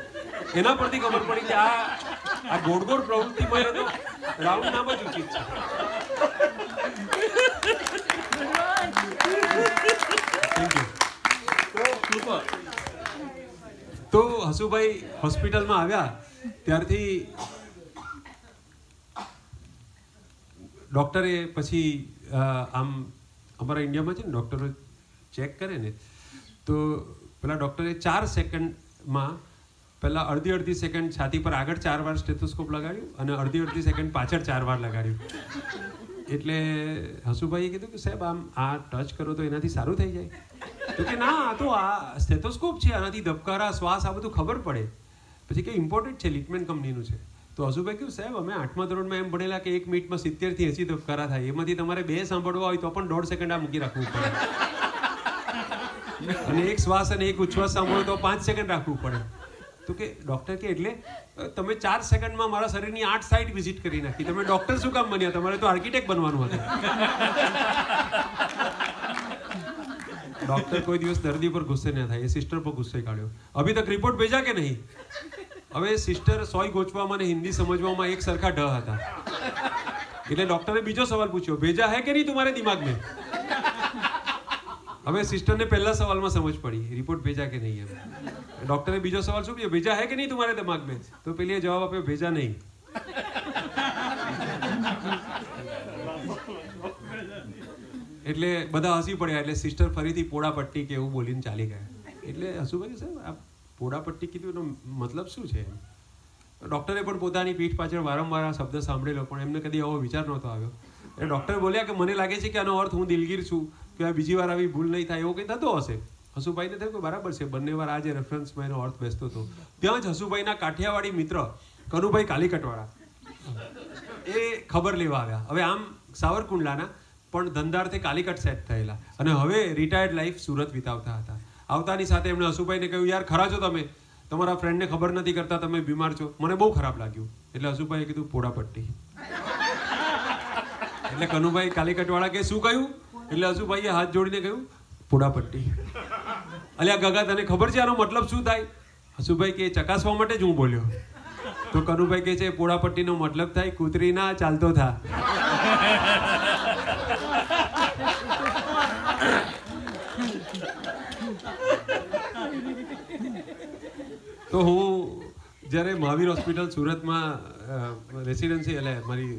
એના પરથી ખબર પડી કે આ આ ગોળ ગોળ પ્રવૃત્તિ માટે તો રાઉન્ડ નામ જ ઉચિત છે. તો હસુભાઈ હોસ્પિટલમાં આવ્યા, ત્યારથી ડૉક્ટરે પછી આમ અમારા ઇન્ડિયામાં છે ને, ડૉક્ટરો ચેક કરે ને, તો પેલા ડૉક્ટરે ચાર સેકન્ડમાં પહેલાં અડધી અડધી સેકન્ડ છાતી પર આગળ ચાર વાર સ્ટેથોસ્કોપ લગાડ્યું અને અડધી અડધી સેકન્ડ પાછળ ચાર વાર લગાડ્યું. એટલે હસુભાઈએ કીધું કે સાહેબ, આમ આ ટચ કરો તો એનાથી સારું થઈ જાય. તો કે ના, આ તો આ સ્ટેથોસ્કોપ છે, આનાથી ધબકારા, શ્વાસ, આ બધું ખબર પડે. પછી કે ઇમ્પોર્ટન્ટ છે, લિટમેન કંપનીનું છે. તો હસુભાઈ કહ્યું, સાહેબ, અમે આઠમા ધોરણમાં એમ ભણેલા કે એક મિનિટમાં સિત્તેરથી એસી ધબકારા થાય. એમાંથી તમારે બે સાંભળવા હોય તો પણ દોઢ સેકન્ડ આ મૂકી રાખવું પડે. અને એક શ્વાસ અને એક ઉચ્છ્વાસ સાંભળો તો પાંચ સેકન્ડ રાખવું પડે. તો કે, ડૉક્ટર કે, એટલે તમે ચાર સેકન્ડમાં મારા શરીરની આઠ સાઈડ વિઝિટ કરી નાખી. તમે ડૉક્ટર શું કામ બન્યા? તમારે તો આર્કિટેક્ટ બનવાનું હતું. ડૉક્ટર કોઈ દિવસ દર્દી પર ગુસ્સે ન થાય. એ સિસ્ટર પર ગુસ્સે કાઢ્યો. અભી તક રિપોર્ટ ભેજા કે નહીં? હવે સિસ્ટર સોય ગોચવામાં અને હિન્દી સમજવામાં એક સરખા ઢ હતા. એટલે ડૉક્ટરે બીજો સવાલ પૂછ્યો, ભેજા હે કે નહીં તમારે દિમાગમાં હવે સિસ્ટરને પહેલા સવાલમાં સમજ પડી રિપોર્ટ ભેજા કે નહીં એમ? ડોક્ટરે બીજો સવાલ શું પૂછ્યો ભેજા હે કે નહીં તમારે દિમાગ મેં તો પેલીએ જવાબ આપ્યો, ભેજા નહીં. એટલે બધા હસી પડ્યા, એટલે સિસ્ટર ફરીથી પોડાપટ્ટી કે એવું બોલીને ચાલી ગયા. એટલે હસુભાઈ સાહેબ, આ પોડાપટ્ટી કીધું એનો મતલબ શું છે? ડૉક્ટરે પણ પોતાની પીઠ પાછળ વારંવાર આ શબ્દ સાંભળેલો, પણ એમને કદી આવો વિચાર નહોતો આવ્યો. એટલે ડૉક્ટર બોલ્યા કે, મને લાગે છે કે આનો અર્થ હું દિલગીર છું, કે આ બીજી વાર આવી ભૂલ નહીં થાય, એવો કંઈ થતો હશે? હસુભાઈને થયું કે બરાબર છે, બંને વાર આજે રેફરન્સમાં એનો અર્થ બેસતો હતો. ત્યાં જ હસુભાઈના કાઠિયાવાડી મિત્ર કનુભાઈ કાલિકટવાળા એ ખબર લેવા આવ્યા. હવે આમ સાવરકુંડલાના, પણ ધંધાર્થે કાલિકટ સેટ થયેલા. અને હવે રિટાયર્ડ લાઈફ સુરત વિતાવતા હતા. આવતાની સાથે એમણે હસુભાઈને કહ્યું, યાર, ખરા છો તમે. તમારા ફ્રેન્ડને ખબર નથી કરતા, તમે બીમાર છો. મને બહુ ખરાબ લાગ્યું. એટલે હસુભાઈએ કીધું પોડાપટ્ટી એટલે કનુભાઈ કાલિકટવાળા કે, શું કહ્યું? એટલે હસુભાઈએ હાથ જોડીને કહ્યું પોડાપટ્ટી અલ્યા ગગા, તને ખબર છે આનો મતલબ શું થાય? હસુભાઈ કે, ચકાસવા માટે જ હું બોલ્યો. તો કનુભાઈ કે છે પોડાપટ્ટીનો મતલબ થાય, કૂતરી ના ચાલતો થા. તો હું જ્યારે મહાવીર હોસ્પિટલ સુરતમાં રેસિડેન્સી એટલે મારી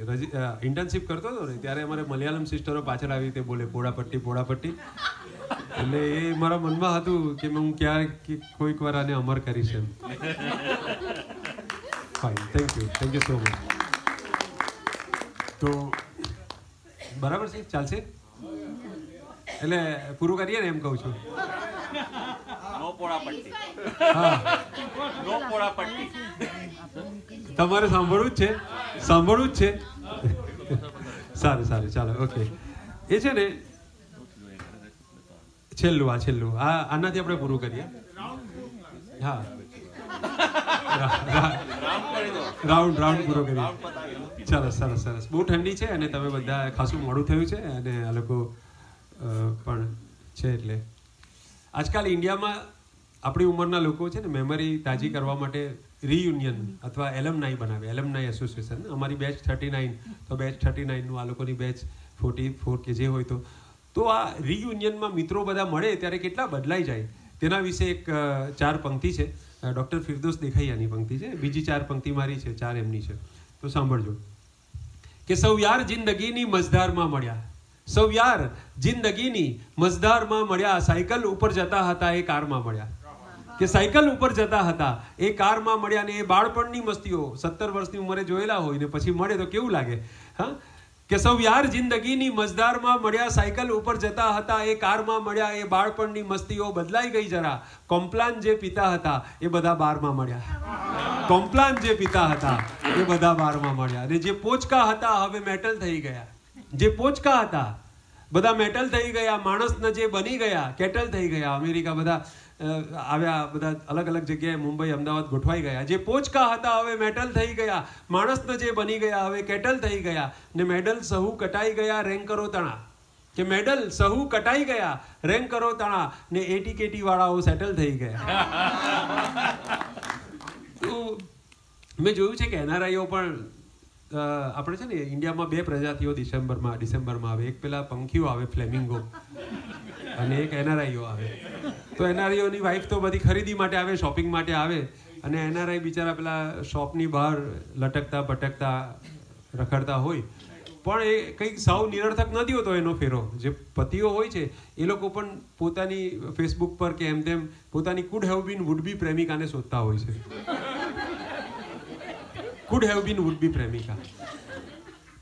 ઇન્ટર્નશિપ કરતો હતો ને, ત્યારે અમારે મલયાલમ સિસ્ટરો પાછળ આવી રીતે બોલે પોડાપટ્ટી પોડાપટ્ટી એટલે એ મારા મનમાં હતું કે હું ક્યારેક કોઈક વાર આને અમર કરીશ એમ. Fine thank you thank you so much તો બરાબર છે? ચાલશે? એટલે પૂરું કરીએ ને એમ કહું છું. તમારે સાંભળવું જ છે. સાંભળવું જ છે. સારું સારું ચાલો ઓકે એ છે ને છેલ્લું, આ છેલ્લું. આ, આનાથી આપણે પૂરું કરીએ. હા. રાઉન્ડ રાઉન્ડ પૂરો કરીએ. સરસ સરસ સરસ. બહુ ઠંડી છે અને તમે બધા ખાસું મોડું થયું છે અને આ લોકો પણ છે એટલે. આજકાલ ઇન્ડિયામાં આપણી ઉંમરના લોકો છે ને મેમરી તાજી કરવા માટે રિયુનિયન અથવા એલમનાઈ બનાવે એલમનાઈ એસોસિએશન અમારી બેચ થર્ટી નાઇન તો બેચ થર્ટી નાઇનનું આ લોકોની બેચ ફોર્ટી ફોર કે જે હોય તો તો આ રિયુનિયનમાં મિત્રો બધા મળે ત્યારે કેટલા બદલાઈ જાય. તેના વિશે એક ચાર પંક્તિ છે. ડૉક્ટર ફિરદોસ દેખાઈયાની પંક્તિ છે. બીજી ચાર પંક્તિ મારી છે, ચાર એમની છે. તો સાંભળજો. કે સૌ યાર જિંદગીની મજદારમાં મળ્યા. સૌ યાર જિંદગીની મજદારમાં મળ્યા. સાયકલ ઉપર જતા હતા, એ કારમાં મળ્યા. કે સાયકલ ઉપર જતા હતા, એ કારમાં મળ્યા ને એ બાળપણની મસ્તીઓ. સત્તર વર્ષની ઉંમરે જોયેલા હોય ને પછી મળે તો કેવું લાગે? હા? કે સૌ યાર જિંદગીની મજદારમાં મળ્યા સાયકલ ઉપર જતા હતા, એ કારમાં મળ્યા, એ બાળપણની મસ્તીઓ બદલાઈ ગઈ જરા. કોમ્પ્લાન જે પીતા હતા, એ બધા બારમાં મળ્યા. કોમ્પ્લાન જે પીતા હતા, એ બધા બારમાં મળ્યા. અને જે પોચકા હતા, હવે મેટલ થઈ ગયા. જે પોચકા હતા, બધા મેટલ થઈ ગયા, માણસને જે બની ગયા, કેટલ થઈ ગયા. અમેરિકા બધા આવ્યા બધા અલગ અલગ જગ્યાએ મુંબઈ અમદાવાદ ગોઠવાઈ ગયા. જે પોચકા હતા હવે મેટલ થઈ ગયા. માણસનો જે બની ગયા હવે કેટલ થઈ ગયા. ને મેડલ સહુ કટાઈ ગયા રેન્કરો તણા. કે મેડલ સહુ કટાઈ ગયા રેન્કરો તણા. ને એટી કેટી વાળાઓ સેટલ થઈ ગયા. તો મેં જોયું છે કે એનઆરઆઈઓ પણ આપણે છે ને ઇન્ડિયામાં બે પ્રજાતિઓ ડિસેમ્બરમાં ડિસેમ્બરમાં આવે. એક પેલા પંખીઓ આવે, ફ્લેમિંગો. અને એક એનઆરઆઈઓ આવે. તો એનઆરઆઈઓની વાઈફ તો બધી ખરીદી માટે આવે શોપિંગ માટે આવે. અને એનઆરઆઈ બિચારા પેલા શોપની બહાર લટકતા, ભટકતા, રખડતા હોય. પણ એ કંઈક સાવ નિરર્થક નથી હોતો એનો ફેરો. જે પતિઓ હોય છે, એ લોકો પણ પોતાની ફેસબુક પર કે એમ તેમ પોતાની could have been would be પ્રેમિકાને શોધતા હોય છે. Could have been would be પ્રેમિકા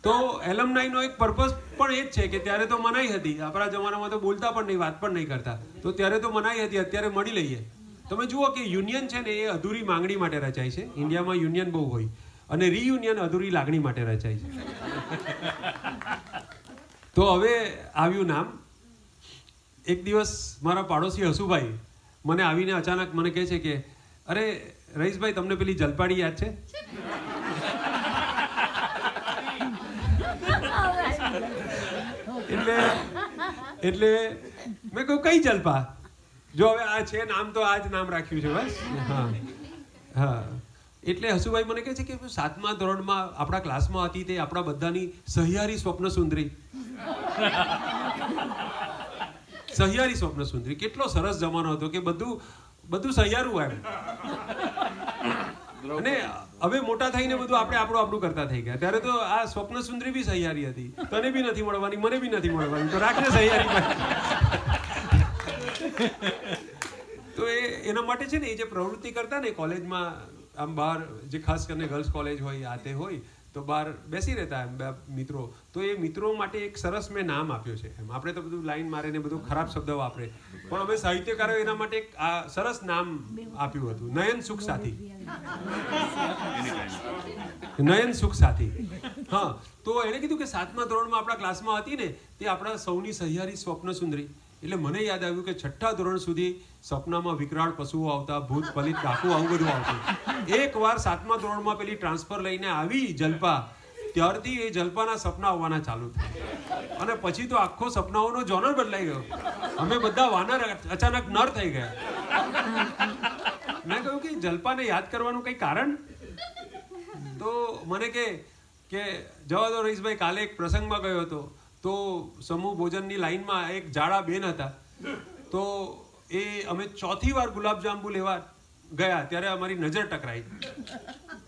તો એલમનાઈનો એક પર્પઝ પણ એ જ છે કે ત્યારે તો મનાઈ હતી. આપણા જમાનામાં તો બોલતા પણ નહીં, વાત પણ નહીં કરતા. તો ત્યારે તો મનાઈ હતી, અત્યારે મળી લઈએ. તમે જુઓ કે યુનિયન છે ને એ અધૂરી માંગણી માટે રચાય છે. ઇન્ડિયામાં યુનિયન બહુ હોય. અને રિયુનિયન અધૂરી લાગણી માટે રચાય છે. તો હવે આવ્યું નામ. એક દિવસ મારા પાડોશી હસુભાઈ મને આવીને અચાનક મને કહે છે કે, અરે રહીશભાઈ તમને પેલી જલપાડી યાદ છે? એટલે એટલે મેં કહ્યું, કઈ જલપા? જો હવે આ છે નામ, તો આ જ નામ રાખ્યું છે, બસ? હા. હા. એટલે હસુભાઈ મને કહે છે કે સાતમા ધોરણમાં આપણા ક્લાસમાં હતી તે આપણા બધાની સહિયારી સ્વપ્ન સુંદરી. સહિયારી સ્વપ્ન સુંદરી. કેટલો સરસ જમાનો હતો કે બધું બધું સહિયારું એમ. અને હવે મોટા થઈને બધું આપણે આપણું આપણું કરતા થઈ ગયા. ત્યારે તો આ સ્વપ્ન સુંદરી બી સહિયારી હતી. તને બી નથી મળવાની મને બી નથી મળવાની. તો રાખને સહિયારી તો એ એના માટે છે ને એ જે પ્રવૃત્તિ કરતા ને કોલેજમાં આમ બહાર જે ખાસ કરીને ગર્લ્સ કોલેજ હોય આ તે હોય તો બહાર બેસી રહેતા મિત્રો. તો એ મિત્રો માટે એક સરસ મેં નામ આપ્યો છે. એમ આપણે તો બધું લાઈન મારે ને બધું ખરાબ શબ્દ વાપરે. પણ અમે સાહિત્યકારો એના માટે એક સરસ નામ આપ્યું હતું. નયન સુખ સાથી. નયન સુખ સાથી. હા, તો એણે કીધું કે સાતમા ધોરણમાં આપણા ક્લાસમાં હતી ને, તે આપણા સૌની સહિયારી સ્વપ્ન સુંદરી. એટલે મને યાદ આવ્યું કે છઠ્ઠા ધોરણ સુધી સપનામાં વિકરાળ પશુઓ આવતા ભૂત પલિત ડાકુ આવું બધું આવતું. એક વાર સાતમા ધોરણમાં પેલી ટ્રાન્સફર લઈને આવી જલપા. ત્યારથી એ જલપાના સપના આવવાના ચાલુ થયા. અને પછી તો આખો સપનાઓનો જોનર બદલાઈ ગયો. અમે બધા વાનર અચાનક નર થઈ ગયા. મેં કહ્યું કે જલપાને યાદ કરવાનું કઈ કારણ? તો મને કે જવા દો રહીશભાઈ, કાલે એક પ્રસંગમાં ગયો હતો. તો સમૂહ ભોજનની લાઈનમાં એક જાડા બેન હતા. તો એ અમે ચોથી વાર ગુલાબજાંબુ લેવા ગયા ત્યારે અમારી નજર ટકરાઈ.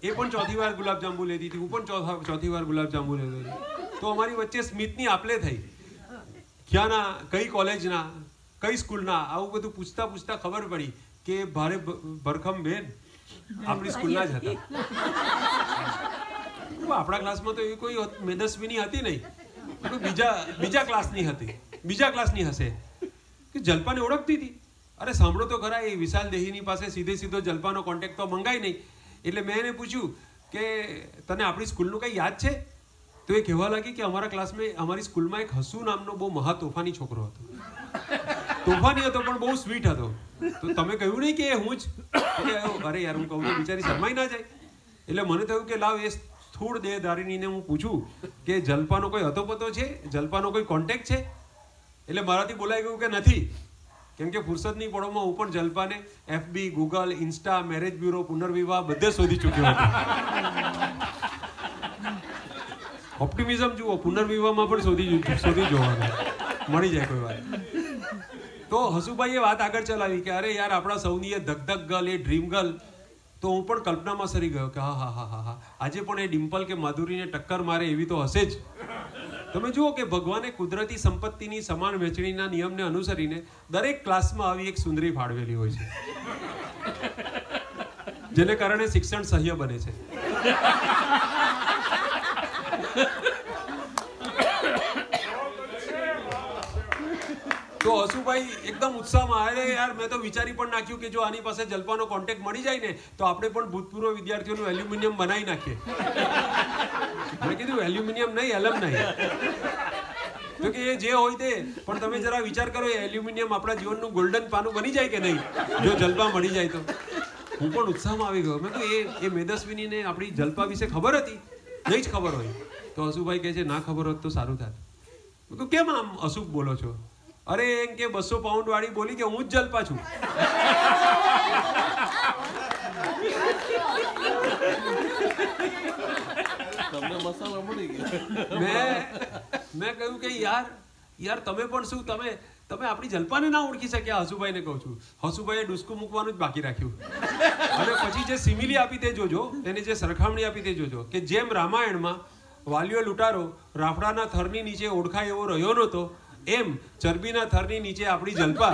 એ પણ ચોથી વાર ગુલાબજાંબુ લેતી હતી હું પણ ચોથા વાર ગુલાબજાંબુ લેતો હતો. તો અમારી વચ્ચે સ્મિતની આપલે થઈ. ક્યાંના કઈ કોલેજના કઈ સ્કૂલના આવું બધું પૂછતા પૂછતા ખબર પડી કે ભારે ભરખમ બેન આપણી સ્કૂલના જ હતા. આપણા ક્લાસમાં તો એવી કોઈ મેદસ્વીની હતી નહીં. બીજા બીજા ક્લાસની હતી. બીજા ક્લાસની હશે. કે જલ્પાને ઓળખતી હતી? અરે સાંભળો તો ખરા, એ વિશાલ દેહીની પાસે સીધે સીધો જલ્પાનો કોન્ટેક્ટ તો મંગાય નહીં. એટલે મેં એને પૂછ્યું કે, તને આપણી સ્કૂલનું કંઈ યાદ છે? તો એ કહેવા લાગી કે અમારા ક્લાસમાં અમારી સ્કૂલમાં એક હસુ નામનો બહુ મહા તોફાની છોકરો હતો. તોફાની હતો, પણ બહુ સ્વીટ હતો. તો તમે કહ્યું નહીં કે હું જ? અરે યાર, હું કહું બિચારી શરમાઈ ના જાય. એટલે મને થયું કે, લાવ એ સ્થૂળ દેહધારીણીને હું પૂછું કે જલપાનો કોઈ હતો પતો છે? જલપાનો કોઈ કોન્ટેક્ટ છે? એટલે મારાથી બોલાઈ ગયું કે નથી. કેમ કે ફુરસદની પળોમાં હું પણ જલપાને FB Google Insta marriage bureau પુનર્વિવાહ બધે શોધી ચૂક્યો હતો. ઓપ્ટિમિઝમ જુઓ, પુનર્વિવાહમાં પણ શોધી શોધી જોવાનું. મળી જાય કોઈ વાર તો હસુભાઈએ વાત આગળ ચલાવી કે અરે યાર, આપણા સૌની એ ધક ગર્લ એ ડ્રીમ ગર્લ તો હું પણ કલ્પનામાં સરી ગયો કે હા હા હા હા હા. આજે પણ એ ડિમ્પલ કે માધુરીને ટક્કર મારે એવી તો હશે જ. તમે જુઓ કે ભગવાને કુદરતી સંપત્તિની સમાન વહેંચણીના નિયમને અનુસરીને દરેક ક્લાસમાં આવી એક સુંદરી ફાળવેલી હોય છે. જેને કારણે શિક્ષણ સહ્ય બને છે. તો હસુભાઈ એકદમ ઉત્સાહમાં અરે યાર. મેં તો વિચારી પણ નાખ્યું કે જો આની પાસે જલપાનો કોન્ટેક્ટ મળી જાય ને, તો આપણે પણ ભૂતપૂર્વ વિદ્યાર્થીઓનું એલ્યુમિનિયમ બનાવી નાખીએ. મેં કીધું એલ્યુમિનિયમ નહીં એલમ નહીં. તો કે એ જે હોય તે. પણ તમે જરા વિચાર કરો, એ એલ્યુમિનિયમ આપણા જીવનનું ગોલ્ડન પાનું બની જાય કે નહીં? જો જલપા મળી જાય તો. હું પણ ઉત્સાહમાં આવી ગયો. મેં કહ્યું એ એ મેદસ્વીનીને આપણી જલપા વિશે ખબર હતી? નહીં જ ખબર હોય. તો હસુભાઈ કહે છે, ના ખબર હોત તો સારું થાત. મેં કેમ આમ અશુભ બોલો છો? અરે એમ કે બસો પાઉન્ડ વાળી બોલી કે હું જ જલપા છું. મેં કહ્યું કે યાર યાર તમે પણ શું તમે તમે આપણી જલપાને ના ઓળખી શક્યા હસુભાઈને કહું છું. હસુભાઈએ ડુસકું મૂકવાનું જ બાકી રાખ્યું. અને પછી જે સિમિલી આપી તે જોજો એને જે સરખામણી આપી તે જોજો કે જેમ રામાયણમાં વાલીઓ લૂંટારો રાફડાના થરની નીચે ઓળખાય એવો રહ્યો નહોતો એમ ચરબીના થરની નીચે આપણી જલપા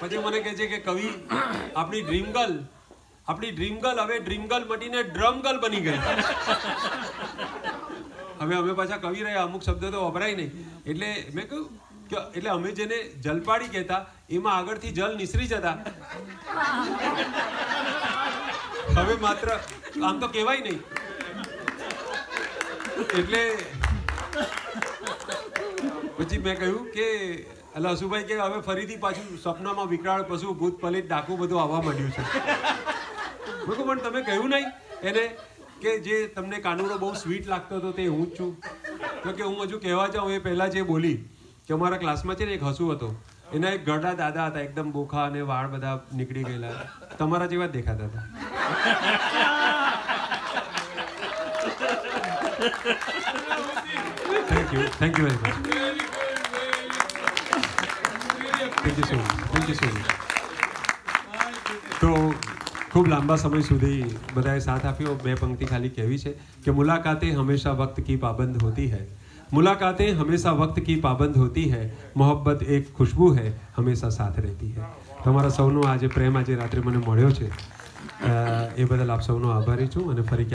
પછી મને કહે છે કે કવિ, આપણી ડ્રીમ ગર્લ આપણી ડ્રીમ ગર્લ હવે ડ્રીમ ગર્લ મટીને ડ્રમ ગર્લ બની ગઈ. હવે અમે પાછા કવિ રહ્યા, અમુક શબ્દો તો વપરાય નહીં. એટલે મેં કહ્યું, કે, એટલે અમે જેને જલપાડી કહેતા, એમાં આગળથી જલ નિસરી જતા. હવે માત્ર, આમ તો કહેવાય નહીં. એટલે પછી મેં કહ્યું કે એટલે હસુભાઈ કે હવે ફરીથી પાછું સપનામાં વિકરાળ પશુ, ભૂત, પલિત, ડાકુ બધું આવવા માંડ્યું છે. મેં પણ તમે કહ્યું નહીં. એને કે, જે તમને કાનુડો બહુ સ્વીટ લાગતો હતો તે હું જ છું. તો કે, હું હજુ કહેવા જાઉં એ પહેલાં જે બોલી, કે અમારા ક્લાસમાં છે ને એક હસુ હતો, એના એક ગરડા દાદા હતા, એકદમ બોખા અને વાળ બધા નીકળી ગયેલા, તમારા જેવા જ દેખાતા હતા. Thank you. Thank you very much. Thank you so much. Thank you so much. તો ખૂબ લાંબા સમય સુધી બધાએ સાથ આપ્યો બે પંક્તિ ખાલી કહેવી છે કે મુલાકાતે હંમેશા વક્ત કી પાબંદ હોતી હૈ મુલાકાતે હંમેશા વક્ત કી પાબંદ હોતી હૈ મોહબ્બત એક ખુશ્બુ હૈ, હંમેશા સાથ રહેતી હૈ તમારા સૌનો આજે પ્રેમ આજે રાત્રે મને મળ્યો છે એ બદલ આપ સૌનો આભારી છું અને ફરી